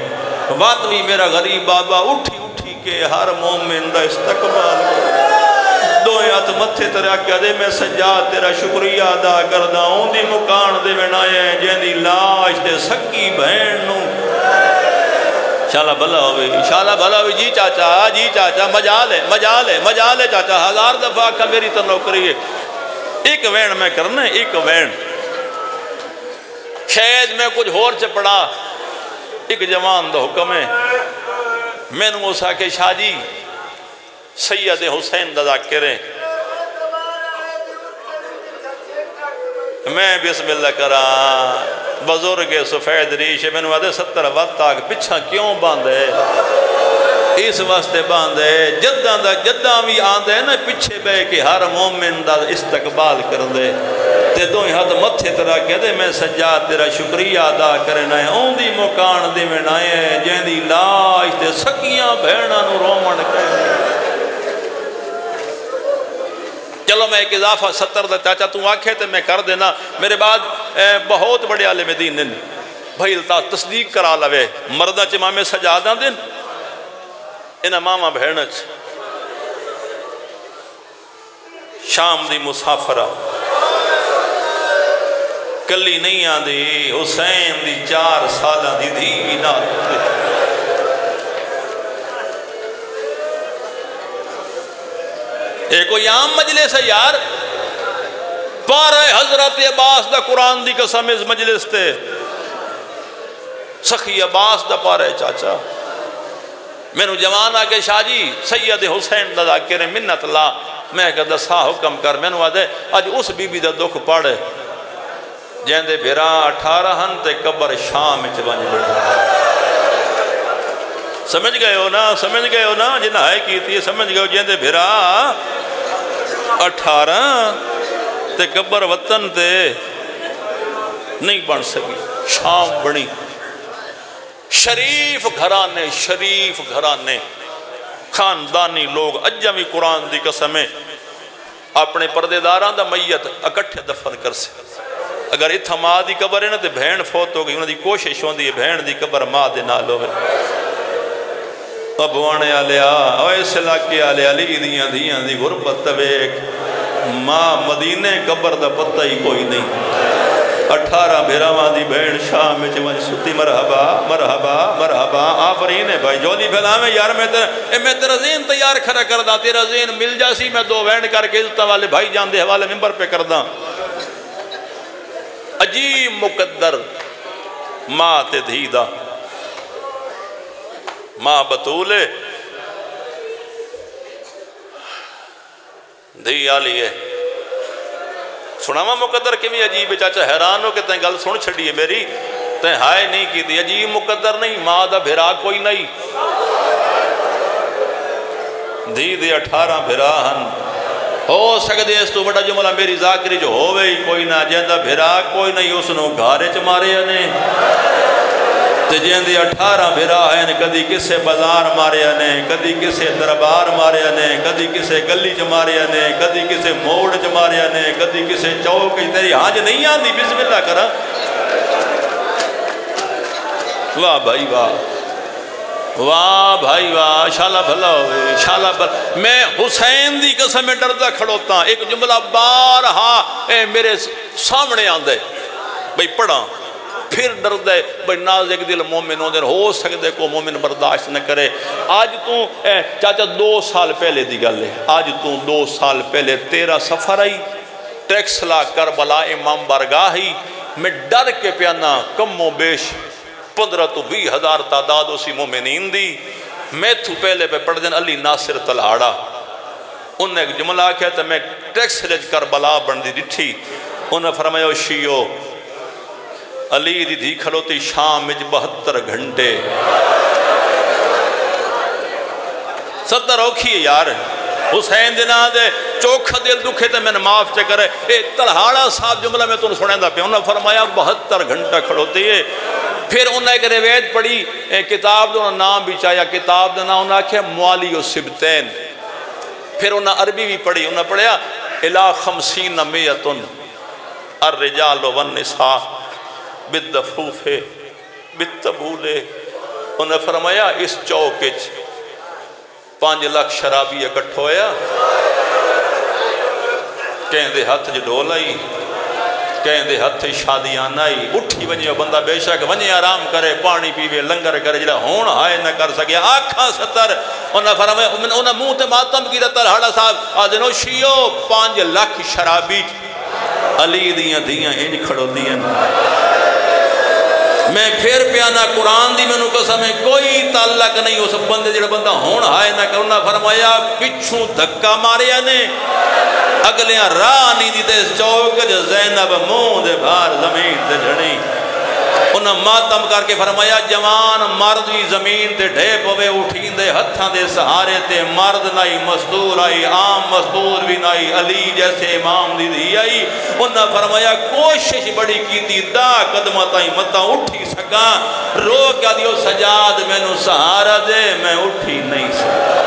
वत भी मेरा गरीब बाबा उठी उठी के हर मोमिन का इस्तकबाल दोए हथ मथे दे मैं सजा तेरा शुक्रिया अदा मुकान दे लाश ते सकी बहन भला भला जी चाचा जी चाचा चाचा हज़ार दफ़ा आखा मेरी तो नौकरी है एक वैन मैं करना एक वैन शायद मैं कुछ होर च पढ़ा एक जवान का हुक्म है मैनू उस आके शाह जी सैयद हुसैन ददा करें मैं बिस्मिल्ला करा, बुज़ुर्ग सफ़ेद रीश, मैंने आदे सत्तर वत तक पिछा क्यों बंद है इस वास्ते बंद है जदा का जदा भी आंदा ना, पिछे बह के हर मोमिन का इस्तकबाल कर दे ते दो हाथ मथे तरह कहते मैं सज्जा तेरा शुक्रिया अदा करना है आँदी मुकान देवन आए जैदी लाश ते सकियाँ रोमन कह चलो मैं एक इजाफा सत्तर का चाचा, तू आखे तो मैं कर देना। मेरे बाद बहुत बड़े आले में दीन भाई तस्दीक करा लवे। मर्दा च मामे सजा दिन इन्हें मामा भैन शाम की मुसाफरा। कली नहीं आती हुसैन की चार साल की धी ना ये कोई आम मजलिस है यार। पार हज़रत अब्बास दा कुरान दी कसम इस मजलिस ते। सखी अब्बास दा पार चाचा। मैनू जवान आके शाह जी सैयद हुसैन दा के मिन्नत ला। मैं कह दसा हुक्म कर। मैनू आदे अज उस बीबी का दुख पढ़। जेंदे बिरा अठारह हन ते कबर शाम च बन समझ गए हो ना, समझ गए हो ना, जिन्हें है की समझ गए जेंदे बिरा अठारह, ते कबर वतन ते नहीं बन सकी। शाम बनी। शरीफ घराने शरीफ घराने। खानदानी लोग अजा भी कुरान की कसम है, अपने परदेदार का मैयत इकट्ठे दफन कर से अगर इतना माँ की कबर है ना तो भैन फौत हो गई उन्होंने कोशिश होती है भैन की कबर माँ के नाल हो बवाने आलिया इस इलाके आले अली दियाँ धियाँ की गुरबत वेख माँ मदीने कबर का पता ही कोई नहीं अठारह भेरावां की बहन शाम सुती मरहबा मरहबा मरहबा आफरीन है भाई जोली फैलावे यार मैं तेरा मैं तेरा जेन तैयार खरा करदा तेरा जेन मिल जासी मैं दो वैन करके इज़्ज़त वाले भाई जान दे हवाले मिंबर पे करदा अजीब मुकद्दर माँ धी दा माँ बतूल। धी है। सुनावा मुकदर कि अजीब चाचा हैरान हो कि तें गल सुन छी मेरी। ते हाय नहीं की अजीब मुकदर नहीं, माँ का भिरा कोई नहीं। धी दे अठारह भिरा हैं हो सकते इस तू बड़ा जुमला मेरी जाकरी जो हो कोई ना, ज़िंदा भिरा कोई नहीं, उसनों घर च मारे ने ਤੇ ਜਿੰਦੇ 18 ਵਿਰਾ ਹਨ ਕਦੀ ਕਿਸੇ ਬਾਜ਼ਾਰ ਮਾਰਿਆ ਨੇ ਕਦੀ ਕਿਸੇ ਦਰਬਾਰ ਮਾਰਿਆ ਨੇ ਕਦੀ ਕਿਸੇ ਗਲੀ 'ਚ ਮਾਰਿਆ ਨੇ ਕਦੀ ਕਿਸੇ ਮੋੜ 'ਚ ਮਾਰਿਆ ਨੇ ਕਦੀ ਕਿਸੇ ਚੌਕ 'ਚ ਤੇਰੀ ਹਾਜ ਨਹੀਂ ਆਂਦੀ ਬਿਸਮਿਲ੍ਲਾ ਕਰਾਂ ਵਾਹ ਭਾਈ ਵਾਹ वाह भाई वाह शाला भला हो शाला भला मैं हुसैन की कसम में डरदा खड़ोता एक जुमला बार हा ए मेरे सामने आंदे भाई पढ़ा फिर डरद है भाई नाजिक दिल मोमिन हो सकते को मोमिन बर्दाश्त न करे। अज तू चाचा, दो साल पहले की गल है। अज तू दो साल पहले तेरा सफ़र आई टैक्स ला कर बला इमाम बरगाह ही। मैं डर के प्याना कमो बेश, पंद्रह तो भी हज़ार तादाद उसी मोमिन दी। मैथू पहले पे पढ़ दिन अली नासिर तलाड़ा उन्हें एक जुमला आख्या तो मैं टैक्स रज कर बला बनती डिठी उन्हें फरमाया शियो अली दी धी खलोती शाम बहत्तर घंटे। सत्तर औखी है यार। हुसैन दिना दे चौख दिल दुखे तो मैंने माफ़ च करे। ए तलहाड़ा साहब जुमला मैं तुम सुना पे उन्हें फरमाया, बहत्तर घंटा खड़ोती है। फिर उन्हें एक रिवायत पढ़ी, ए किताब का नाम चाया, किताब का नाम उन्हें आख्या, मुआली सिबतैन। फिर उन्हें अरबी भी पढ़ी उन्हें पढ़िया, इला खमसीन मेयतुन अर रिजाल वन निसा। बिदफूफे बितबूले उन्हें फरमाया, इस चौक पाँच लख शराबी इकट्ठो होया। कहते हथ च डोल आई कहते हथ शादियाना आई। उठी वजे बंदा बेशक वजे आराम करे, पानी पीवे, लंगर करे जो हूँ हाय न कर सके। आखा सतर उन्हें मुँह ते मातम की तरहाड़ा साहब आदनो शियो, पाँच लख शराबी अली दियाँ धियाँ इंज खड़ोदियाँ मैं फिर प्याना कुरान की मैं कसम है, कोई तलक नहीं उस बंद जो बंद हूँ हाए ना करना फरमाया, पिछू धक्का मारिया ने। अगलिया राह नहीं दी चौक जैनब मूह दे बाहर ज़मीन झड़ी उन्हें मातम करके फरमाया, जवान मर्द भी ज़मीन से ढे पवे उठींदे हथा के सहारे ते मर्द नाई मस्तूर आई, आम मस्तूर भी नाई, अली जैसे इमाम दी धी आई। उन्हें फरमाया, कोशिश बड़ी की दा कदम ताई मत उठी सका। रो क्या दियो, सजाद मैनू सहारा दे, मैं उठी नहीं सका।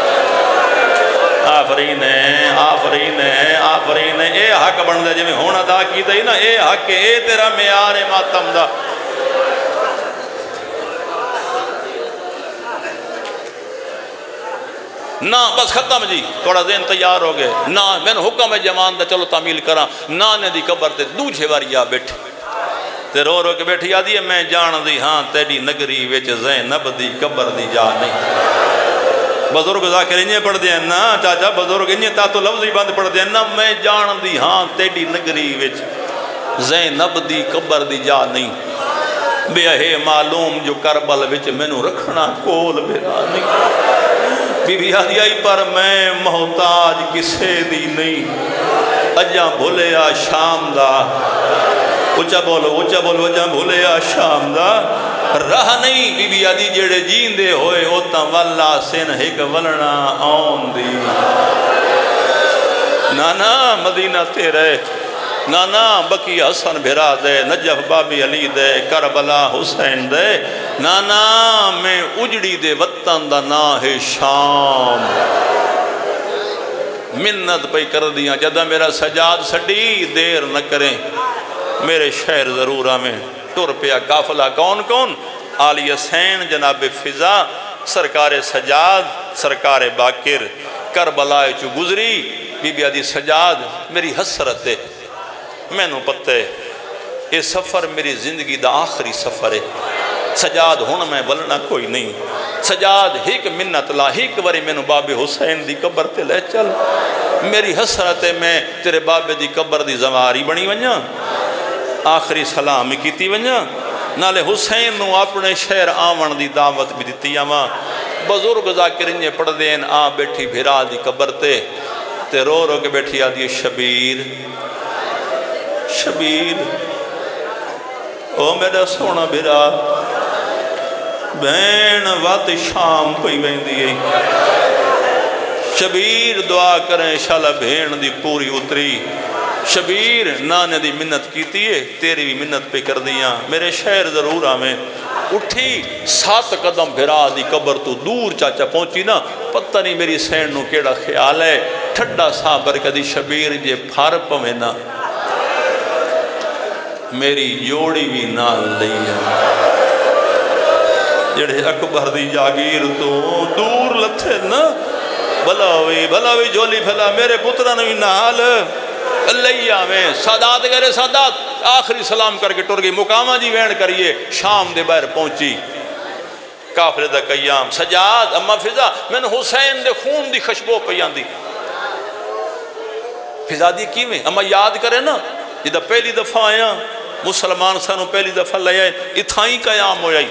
आफरीन है आफरीन है आफरीन है। ये हक बनता जिम्मे हूँ अदा किया ना ये हक ये तेरा म्यार है, मातम का ना, बस खत्म जी। थोड़ा दिन तैयार हो गए। ना, मैंने हुक्म है जवान का चलो तामील करा। ना, ने दी कबर से दूजे बारी आ बैठी। ते रो रो के बैठी आदि है, मैं जान दी हाँ तेरी नगरी विच जैनब दी कबर दी जा नहीं। बजुर्ग जाकर इं पढ़ते हैं, ना, चाचा, बजुर्ग इं तातो लफ्ज ही बंद पढ़ते हैं, ना, मैं जान दी हाँ तेरी नगरी विच जैनब दी कबर दी जा नहीं। बेहे मालूम जो करबल विच मैनू रखना कोल बेरा नहीं। बीबी आदि आई पर मैं मोहताज किसे दी नहीं। अजा भुलिया शाम दा। उचा बोलो उचा बोलो अजा भुलिया शाम दा। राह नहीं बीबी आदि जेड़े जींदे होए उता वल्ला सिन एक वलना आउन ना ना मदीना तेरे नाना बकी हसन भिरा दे, नजफ बाबी अली दे, करबला हुसैन दे। नाना, मैं उजड़ी दे वतन का ना है शाम। मिन्नत पई कर दिया जदा मेरा सजाद सड़ी, देर न करें। मेरे शहर ज़रूर में तुर पिया काफला कौन कौन? आलिया सैन, जनाब फिजा, सरकार सजाद, सरकार बाकिर। करबला चु गुजरी बीबी आदि सजाद, मेरी हसरत है मैनू पता है, ये सफ़र मेरी ज़िंदगी का आखिरी सफ़र है। सजाद हूँ मैं बलना कोई नहीं। सजाद एक मिन्नत ला, एक बारी मैनू बाबे हुसैन की कबर से लै चल। मेरी हसरत है, मैं तेरे बाबे की कबर की जमारी बनी वजा आखिरी सलाम की वजा नाले हुसैन अपने शहर आवन की दावत भी दी आवा। बजुर्ग जाकर इंजे पढ़ते हैं, आ बैठी भिरा की कबर ते। रो रो के बैठी आदि शबीर। शबीर। ओ मेरा सोना बिरा भैन वत शाम पी वेंदी शबीर दुआ करें, शाला भेण दी पूरी उतरी। शबीर, नाने दी मिन्नत की तेरी भी मिन्नत पे कर दिया मेरे शहर ज़रूर आवे। उठी, सत कदम बिरा दी कबर तू दूर चाचा पहुँची ना, पता नहीं मेरी सैन केड़ा ख्याल है। ठंडा सा पर कदी शबीर जे फर पवे ना। मेरी जोड़ी भी नाल ली ਜਿਹੜੇ ਅਕਬਰ ਦੀ ਜਾਗੀਰ ਤੋਂ ਦੂਰ ਲੱਥੇ ਨਾ ਭਲਾ ਹੋਈ ਭਲਾ ਹੋਈ ਝੋਲੀ ਫੈਲਾ ਮੇਰੇ ਪੁੱਤਰਾਂ ਨੂੰ ਵੀ ਨਾਲ ਲਈ ਆਵੇਂ ਸਾਦਾਤ ਕਰੇ ਸਾਦਾਤ ਆਖਰੀ ਸਲਾਮ ਕਰਕੇ ਟੁਰ ਗਈ ਮੁਕਾਮਾ ਜੀ ਵੈਣ ਕਰੀਏ ਸ਼ਾਮ ਦੇ ਬਾਹਰ ਪਹੁੰਚੀ ਕਾਫਲੇ ਦਾ ਕਯਾਮ ਸਜਾਦ ਅਮਾ ਫਿਜ਼ਾ ਮੈਨੂੰ ਹੁਸੈਨ ਦੇ ਖੂਨ ਦੀ ਖੁਸ਼ਬੂ ਪਈ ਆਂਦੀ ਫਿਜ਼ਾ ਦੀ ਕਿਵੇਂ ਅਮਾ ਯਾਦ ਕਰੇ ਨਾ ਜਿੱਦਾਂ ਪਹਿਲੀ ਦਫਾ मुसलमान सू पहली दफ़ा ले आए इतना ही कयाम हो आई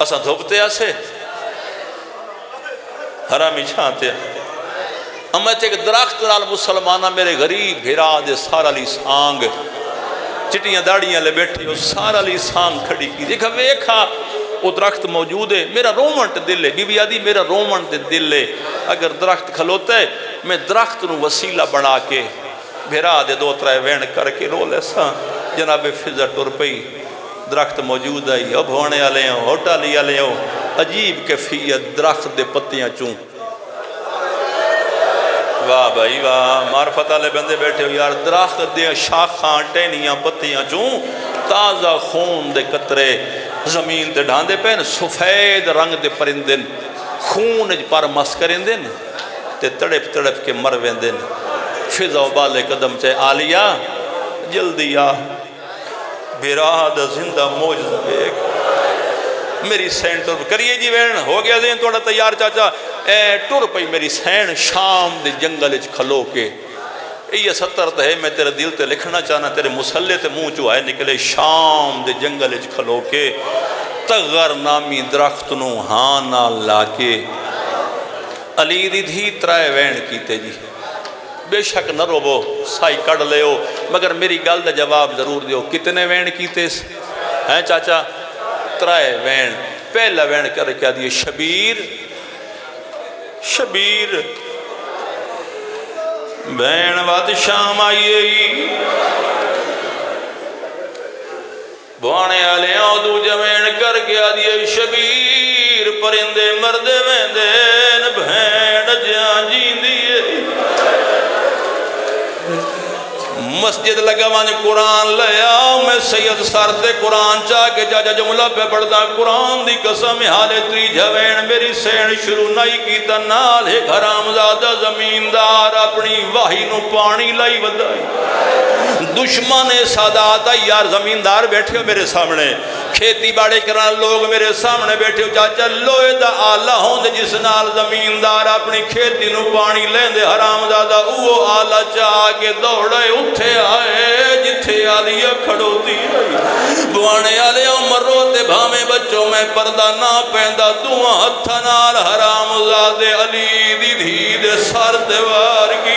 असा धोबते आसे, हरामी छाते अमत एक दरख्त नाल मुसलमान मेरे गरीब भिरा दे सारा ली सांग। चिटियाँ दाड़ियाँ ले बैठी हो सारा ली सांग खड़ी की। देखा वेखा वो दरख्त मौजूद है, मेरा रोवंट दिल है। बीबी आदि, मेरा रोवंट दिल है। अगर दरख्त खलोता है मैं दरख्त वसीला बना के भिरा दे दो त्रै वैन करके रो लेसा। जनाबे फिजा टुर पई। दरख्त मौजूद आई। अब होने वाले हो होटा ली वाले हो अजीब कैफियत, दरख्त दे पत्तियाँ चूं। वाह भाई वाह, मार्फत वाले बंदे बैठे हो यार। दरख्त दे शाखा, टहनियाँ, पत्तियाँ चूं। ताज़ा खून दे कतरे ज़मीन ते ढांदे पे सफ़ेद रंग दे परिंदे खून पर मस करेंदे तड़प तड़प के मर वेंदे फिजा बाले कदम चाहे आलिया, जल्दी आ। बिराद ज़िंदा मौज वेख मेरी सैन टुर करिए जी वैन हो गया जी थोड़ा तैयार, चाचा। ए टुर पई मेरी सैन शाम दे जंगल च खलो के। ये सत्तर है, मैं तेरे दिल ते लिखना चाहना, तेरे मुसल्ले ते मुँह चो आए निकले, शाम दे जंगल खलो के। तगर नामी दरख्त नु हाँ ना लाके। अली दी धी त्रै वैन कीते जी। बेशक न रोवो, साई कड़ लियो मगर मेरी गल का जवाब ज़रूर दियो। कितने वैन कीते हैं चाचा? त्रै वैन पहला वैन कर क्या दिए? शबीर। शबीर। वैन वत शाम आई बुआने वाले दूजे वैन कर क्या दिए शबीर। परिंदे मरदे वेंदे भैन ज्या जींदी मस्जिद लगा वन कुरान लिया मैं सैयद सर से कुरान चाह के चाचा जुमला पे पढ़दा, कुरान दी कसम, हाले त्रीजा वैन मेरी सैन शुरू नहीं कीता नाल है हरामजादा जमींदार, अपनी वाही नु पानी लाई वधाई दुश्मन ने सादात यार जमींदार बैठे हो मेरे सामने। खेती बाड़ी करा लोग मेरे सामने बैठे चाचा लोहे का आला होंगे जिस नाल जमींदार अपनी खेती पानी लेंदे। हरामजादा वो आला चाह के दौड़े उठे आए जिथे आलिया खड़ोती बुआने आले मरो ते भावे बच्चों मैं पर्दा ना पैंदा दुआ हथ नाल हरामजादे अली दी धी दे सर ते की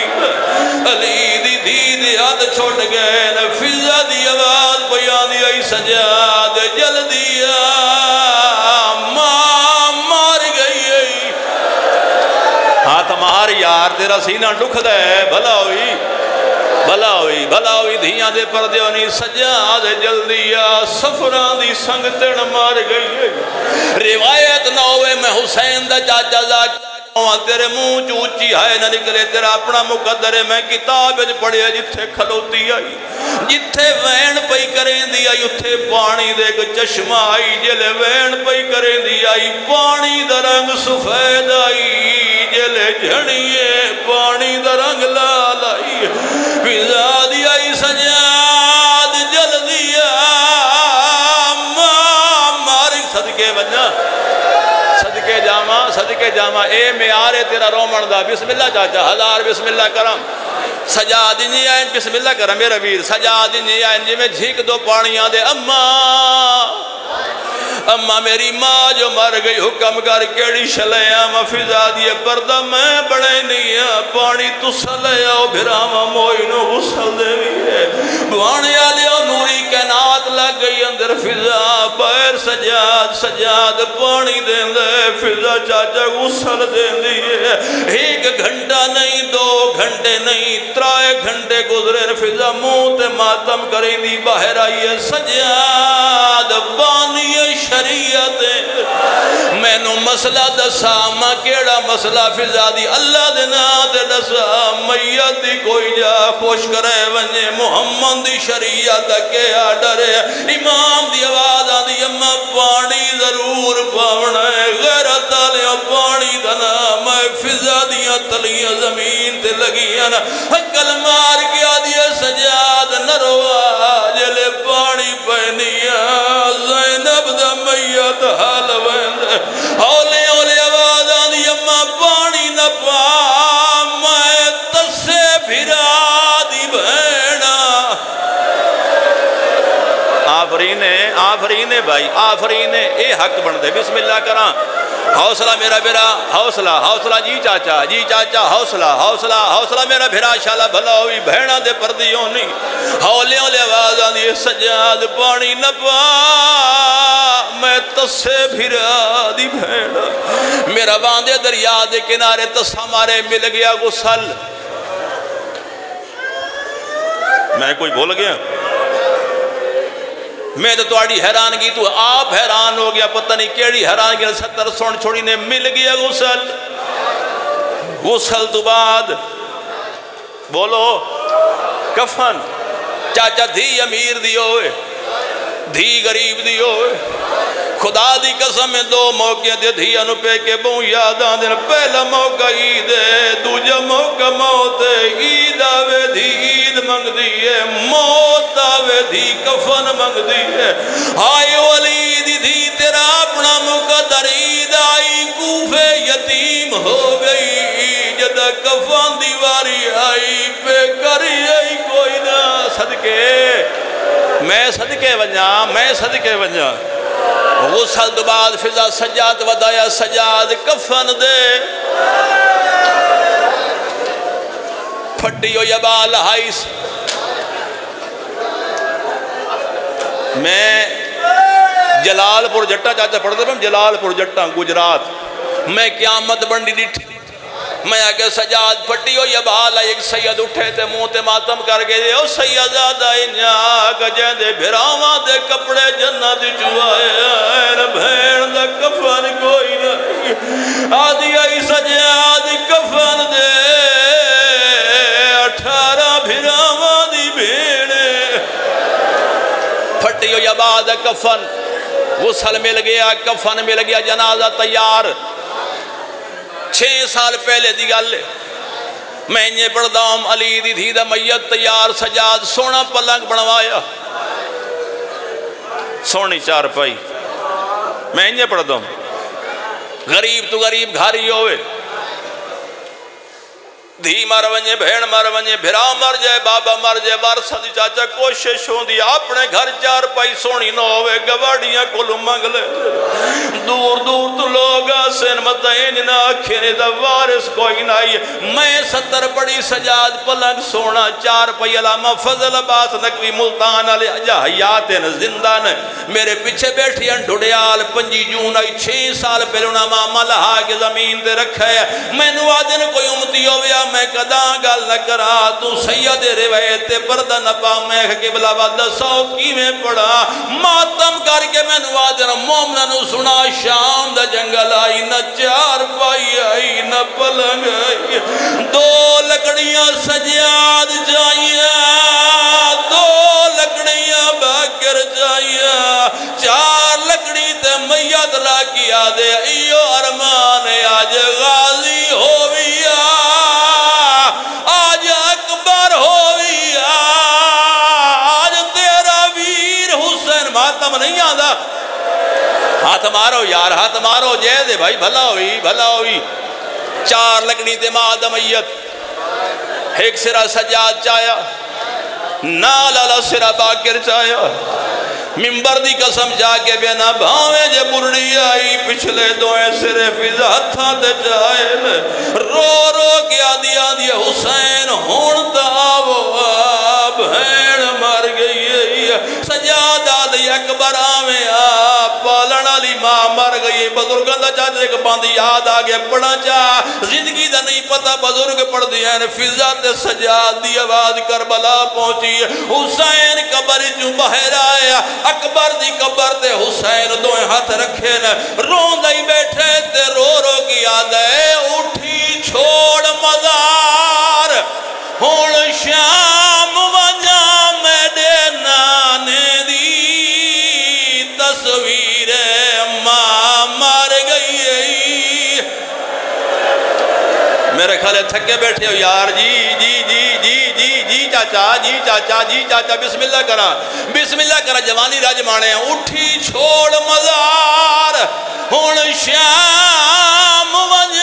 अली दी धी दे हथ छुट गए फिजा दी आवाज़ दी आई सजाद जल्दी माँ मार गई हाथ मार यार तेरा सीना दुखदा है भला हुई भला हुई भला हुई, धिया दे पर सजा दे जल्दी आ, सफ़र दी संगतन मार गई रिवायत ना मैं हुसैन का चाचा दा तेरे मुँह च उची है ना निकले तेरा अपना मुकदर है मैं किताब पढ़िया जिथे खलोती आई जिथे वैन पई करेंदी आई उथे पानी दे एक चश्मा आई ज़िले वैन पई करेंदी आई पानी दा रंग सफ़ेद आई ज़िले झड़िए पानी दा रंग लाल आई फिजा दी आई सजाद जल्दी मार सदके बना सदके जावा जावा। ए म्यार तेरा रोमन दा। बिस्मिल्लाह चाचा, हज़ार बिस्मिल्लाह करम सजा दिनी आए बिस्मिल्लाह करम मेरा वीर। सजा दिनी आए जिमें झीक दो पानिया दे। अम्मा! अम्मा मेरी माँ जो मर गई हुक्म कर, केड़ी शलया मफिजा दिए? पर्दा मैं बड़े नहीं है पानी तुस ले आओ भिरावा मोई नो गुसल देवी है। नूरी कैनात लग गई अंदर फिजा। पैर सजाद सजाद पानी दे फिजा चाचा गुसल देंदी है। एक घंटा नहीं, दो घंटे नहीं, त्राए घंटे गुजरे फिजा। मुँह ते मातम करेंदी, बाहर आई है सजाद। बानी शरीयत मैनू मसला दसा, मैं केड़ा मसला फिजा दी? अल्लाह दे नां ते दसा मैयत दी कोई जा खुश करे वने मुहम्मद दी शरीयत के आ डरे। इमाम दी आवाज़ आंदी, अम्मा, पानी नूर पावना है। गैरत आलिया पानी का नाम है। फिजा दिया तलियाँ ज़मीन ते लगियाँ ना। हकल मार के आदिया सजाद नरवा जले पानी दा मैयत आफरीन है भाई, आफरीन है ये हक बनते बिस्मिल्लाह करा। हौसला मेरा बेरा, हौसला हौसला जी चाचा जी चाचा, हौसला हौसला हौसला मेरा फिरा शाला भला हुई, भैणा दे परदी होनी। हौले हौले आवाज़ आंदी सजाद पानी न पा। मैं तसे फिरा दी भैणा। मेरा बांदे दरिया दे किनारे तसा मारे मिल गया गुसल। मैं कोई भूल गया? मैं तो हैरानगी, तू आप हैरान हो गया, पता नहीं केड़ी हैरानगी सत्तर सुन छोड़ी ने मिल गया गुसल। गुसल तो बाद। बोलो, कफन, चाचा धी अमीर दियो धी गरीब दियो खुदा दी कसम है दो मौके ते धिया नु पे के बहु याद आंदे पहला मौका ईद है, दूजा मौका मौत है। ईद आवे धी, ईद मंगदी है, मौत आवे धी, कफन मंगदी है। आयो अली दी धी, तेरा अपना मुकद्दर ईद आई, कूफे यतीम हो गई। जद कफन दी वारी आई, पे करी आई कोई ना सदके। मैं सदके वजा मैं सदके वजा गुसल तो बाद फिजा सजाद वदाया सजाद कफन दे। फटी हो बाल हाइस। मैं जलालपुर जट्टा, चाचा पढ़ते जलालपुर जट्टा, गुजरात। मैं क्यामत बंडी डिठी मैं आगे सजाद फटी हो या बाल एक सैयद उठे ते मुँह ते मातम कर गए ओ इन्याक जेंदे भिरावां दे कपड़े जन्नत चुआए भेण दा कफन कोई नहीं। आदि आई सजाद कफन दे, अठारह भिरावां दी भेण फटी हो या बाद कफन। गुसल मिल गया, कफन मिल गया, जनाजा तैयार। छे साल पहले की गल। मैं पढ़दा अली दी धी का मैयत तैयार, सजाद सोना पलंग बनवाया। सोनी चार पाई। मैं इं पढ़दा गरीब तू गरीब घर ही होवे। धी मर वजे भेण मर वजे भिरा मर जाए, बाबा मर जाए, वारस चाचा कोशिश होंदी अपने घर चार पाई सोनी न होवे, गवाड़ियाँ कोलू मंग ले। दूर दूर तो लोग वारिस कोई मैं सजाद, पलंग सोना चार अलामा फजल अब्बास, नकवी मुल्तान अजा ज़िंदा मेरे पीछे बैठी हैं पंजी जून आई, छे साल पहले मामा लहा के ज़मीन ते रखा। है मैनू आदन कोई उमती होवे मैं कदा गल करा, तू सैयद रिवायत पर्दा न पा। मैं के बुलावा दसो किवें पड़ा मातम करके मैनू आदन मोमना नु सुना, शाम दा जंगल आई, न चार पाई आई, न पलंग आई। दो लकड़ियाँ सजाद जाइया, दो लकड़ियाँ बाकर जाइया। चार लकड़ी ते मैयत ला की आदे इयो अरमान आज गाजी होविया हाथ मारो यार, हाथ मारो जय दे भाई, भला हुई भला हुई। चार लकड़ी ते माद मैयत। एक सिरा सजाद चाया, नाल अला सिरा बाकिर चाया। मिंबर दी कसम जाके बेना भावे जे बुरड़ी आई, पिछले दोए सिरे फिजा हथा ते जाए रो रो के आदि आदि हुसैन हुन तावो भैन मर गई सजाद आदि अकबर आवे आ पालन वाली माँ मर गई। बुज़ुर्गों का चाचा एक बंद याद आ गया। पढ़ा चा ज़िंदगी का नहीं पता, बुज़ुर्ग पढ़ते हैं, फिजा ते सजाद दी आवाज़ करबला पहुँची। हुसैन कबर चू बाहर आया। अकबर दी कबर ते हुसैन दो हाथ रखे न। रोंद ही बैठे ते रो रो की याद है, उठी छोड़ मजार। हुन शाम वजा मेरे नाने अम्मा मर गई मेरे ख्याल थके बैठे हो यार। जी जी जी जी जी जी, चाचा जी चाचा जी, चाचा बिस्मिल्ला करा। बिस्मिल्ला करा, जवानी राज माने। उठी छोड़ मजार। हूँ श्याम वंज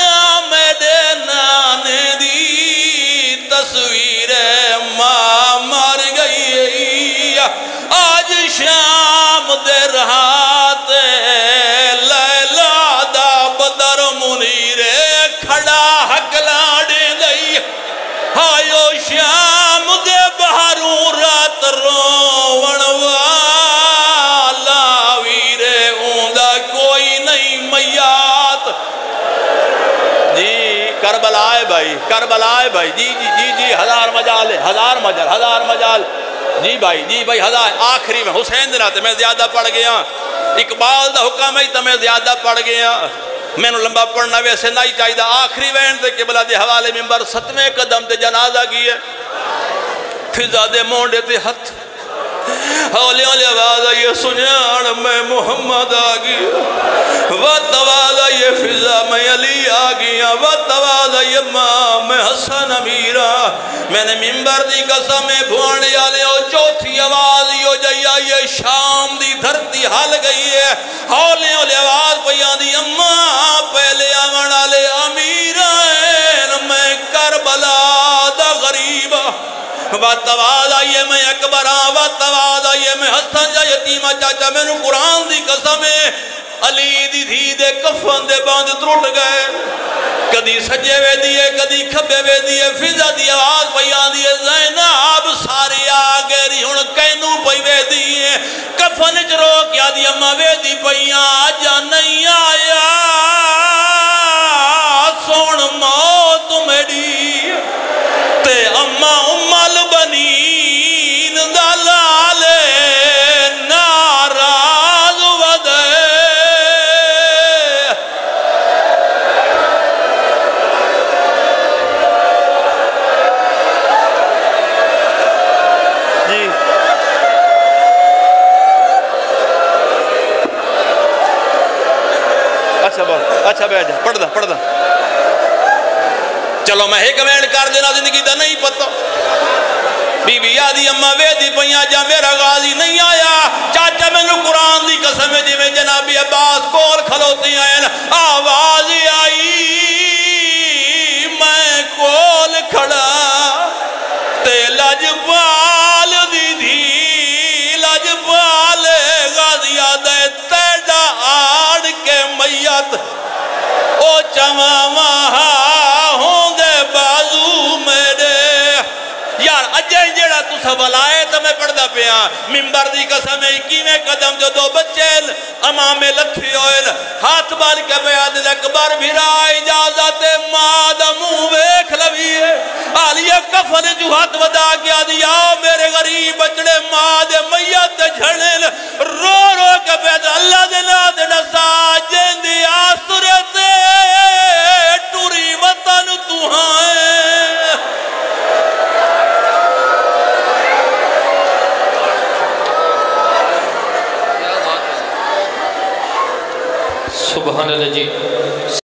भाई करबलाए भाई, जी जी जी जी, हज़ार मजाल है, हज़ार मजाल हज़ार मजाल। जी भाई जी भाई, हज़ार, आखिरी में हुसैन दिन आते मैं ज़्यादा पढ़ गया। इकबाल का हुक्म है तो मैं ज़्यादा पढ़ गया। मैंने लंबा पढ़ना वैसे नहीं चाहिए आखिरी वैन से किबला के हवाले मिम्बर सतवें कदम ते जनाजा की है। फिजा दे मोंडे हथ हौले हौले आवाज़ आई है सुजान मैं मोहम्मद आ गया वत आवाज़ आई है फिजा मैं अली आ गया वत आवाज़ आई माँ मैं हसन अमीरा मैंने मिम्बर दी कसम है भुआने वाले ओ चौथी आवाज़ यो जई, आई है, शाम दी धरती हल गई है। हौले हौले आवाज़ पई आंदी, अम्मा, पहले आवन वाले अमीर मैं करबला दा गरीब वातवाद आइए, मैं अकबर आइए, मैं हसन जा यतीमा, चाचा मैनू कुरान दी कसम है। अली दी धी दे कफन दे बंद त्रुट गए। कदी वे कदी वे फिजा दी आवाज़ पई सारे आ हुन कैनू पई वे कफन च रो के अम्मा वे दी पईयां अज नहीं आया वेदी पईया जा मेरा गाजी नहीं आया। चाचा, मैनू कुरान की कसम है, जिवें जनाबी अब्बास कोल खलोती आए आवाज़ आई, मैं कोल खड़ा, ते लजपाल दी धी लजपाल गाजिया दे, तेडा आड़ के मैयत। ओ चमावा अजय जेड़ा तुस बलाए तो मैं पढ़दा पिया मिंबर दी कसम है इक्कीवें कदम जो दो बच्चे अमामे लथी होयल हाथ बाल के बयाद अकबर भिरा इजाज़त माँ दा मुँह वेख लवीए आलिया कफन जू हाथ वदा के आदि मेरे गरीब बचड़े माँ दे मैयत झड़े रो रो के बैद अल्लाह दे ना दे नसा जेंदी आसुरे ते, टुरी वतन तुहाए सुबहान जी।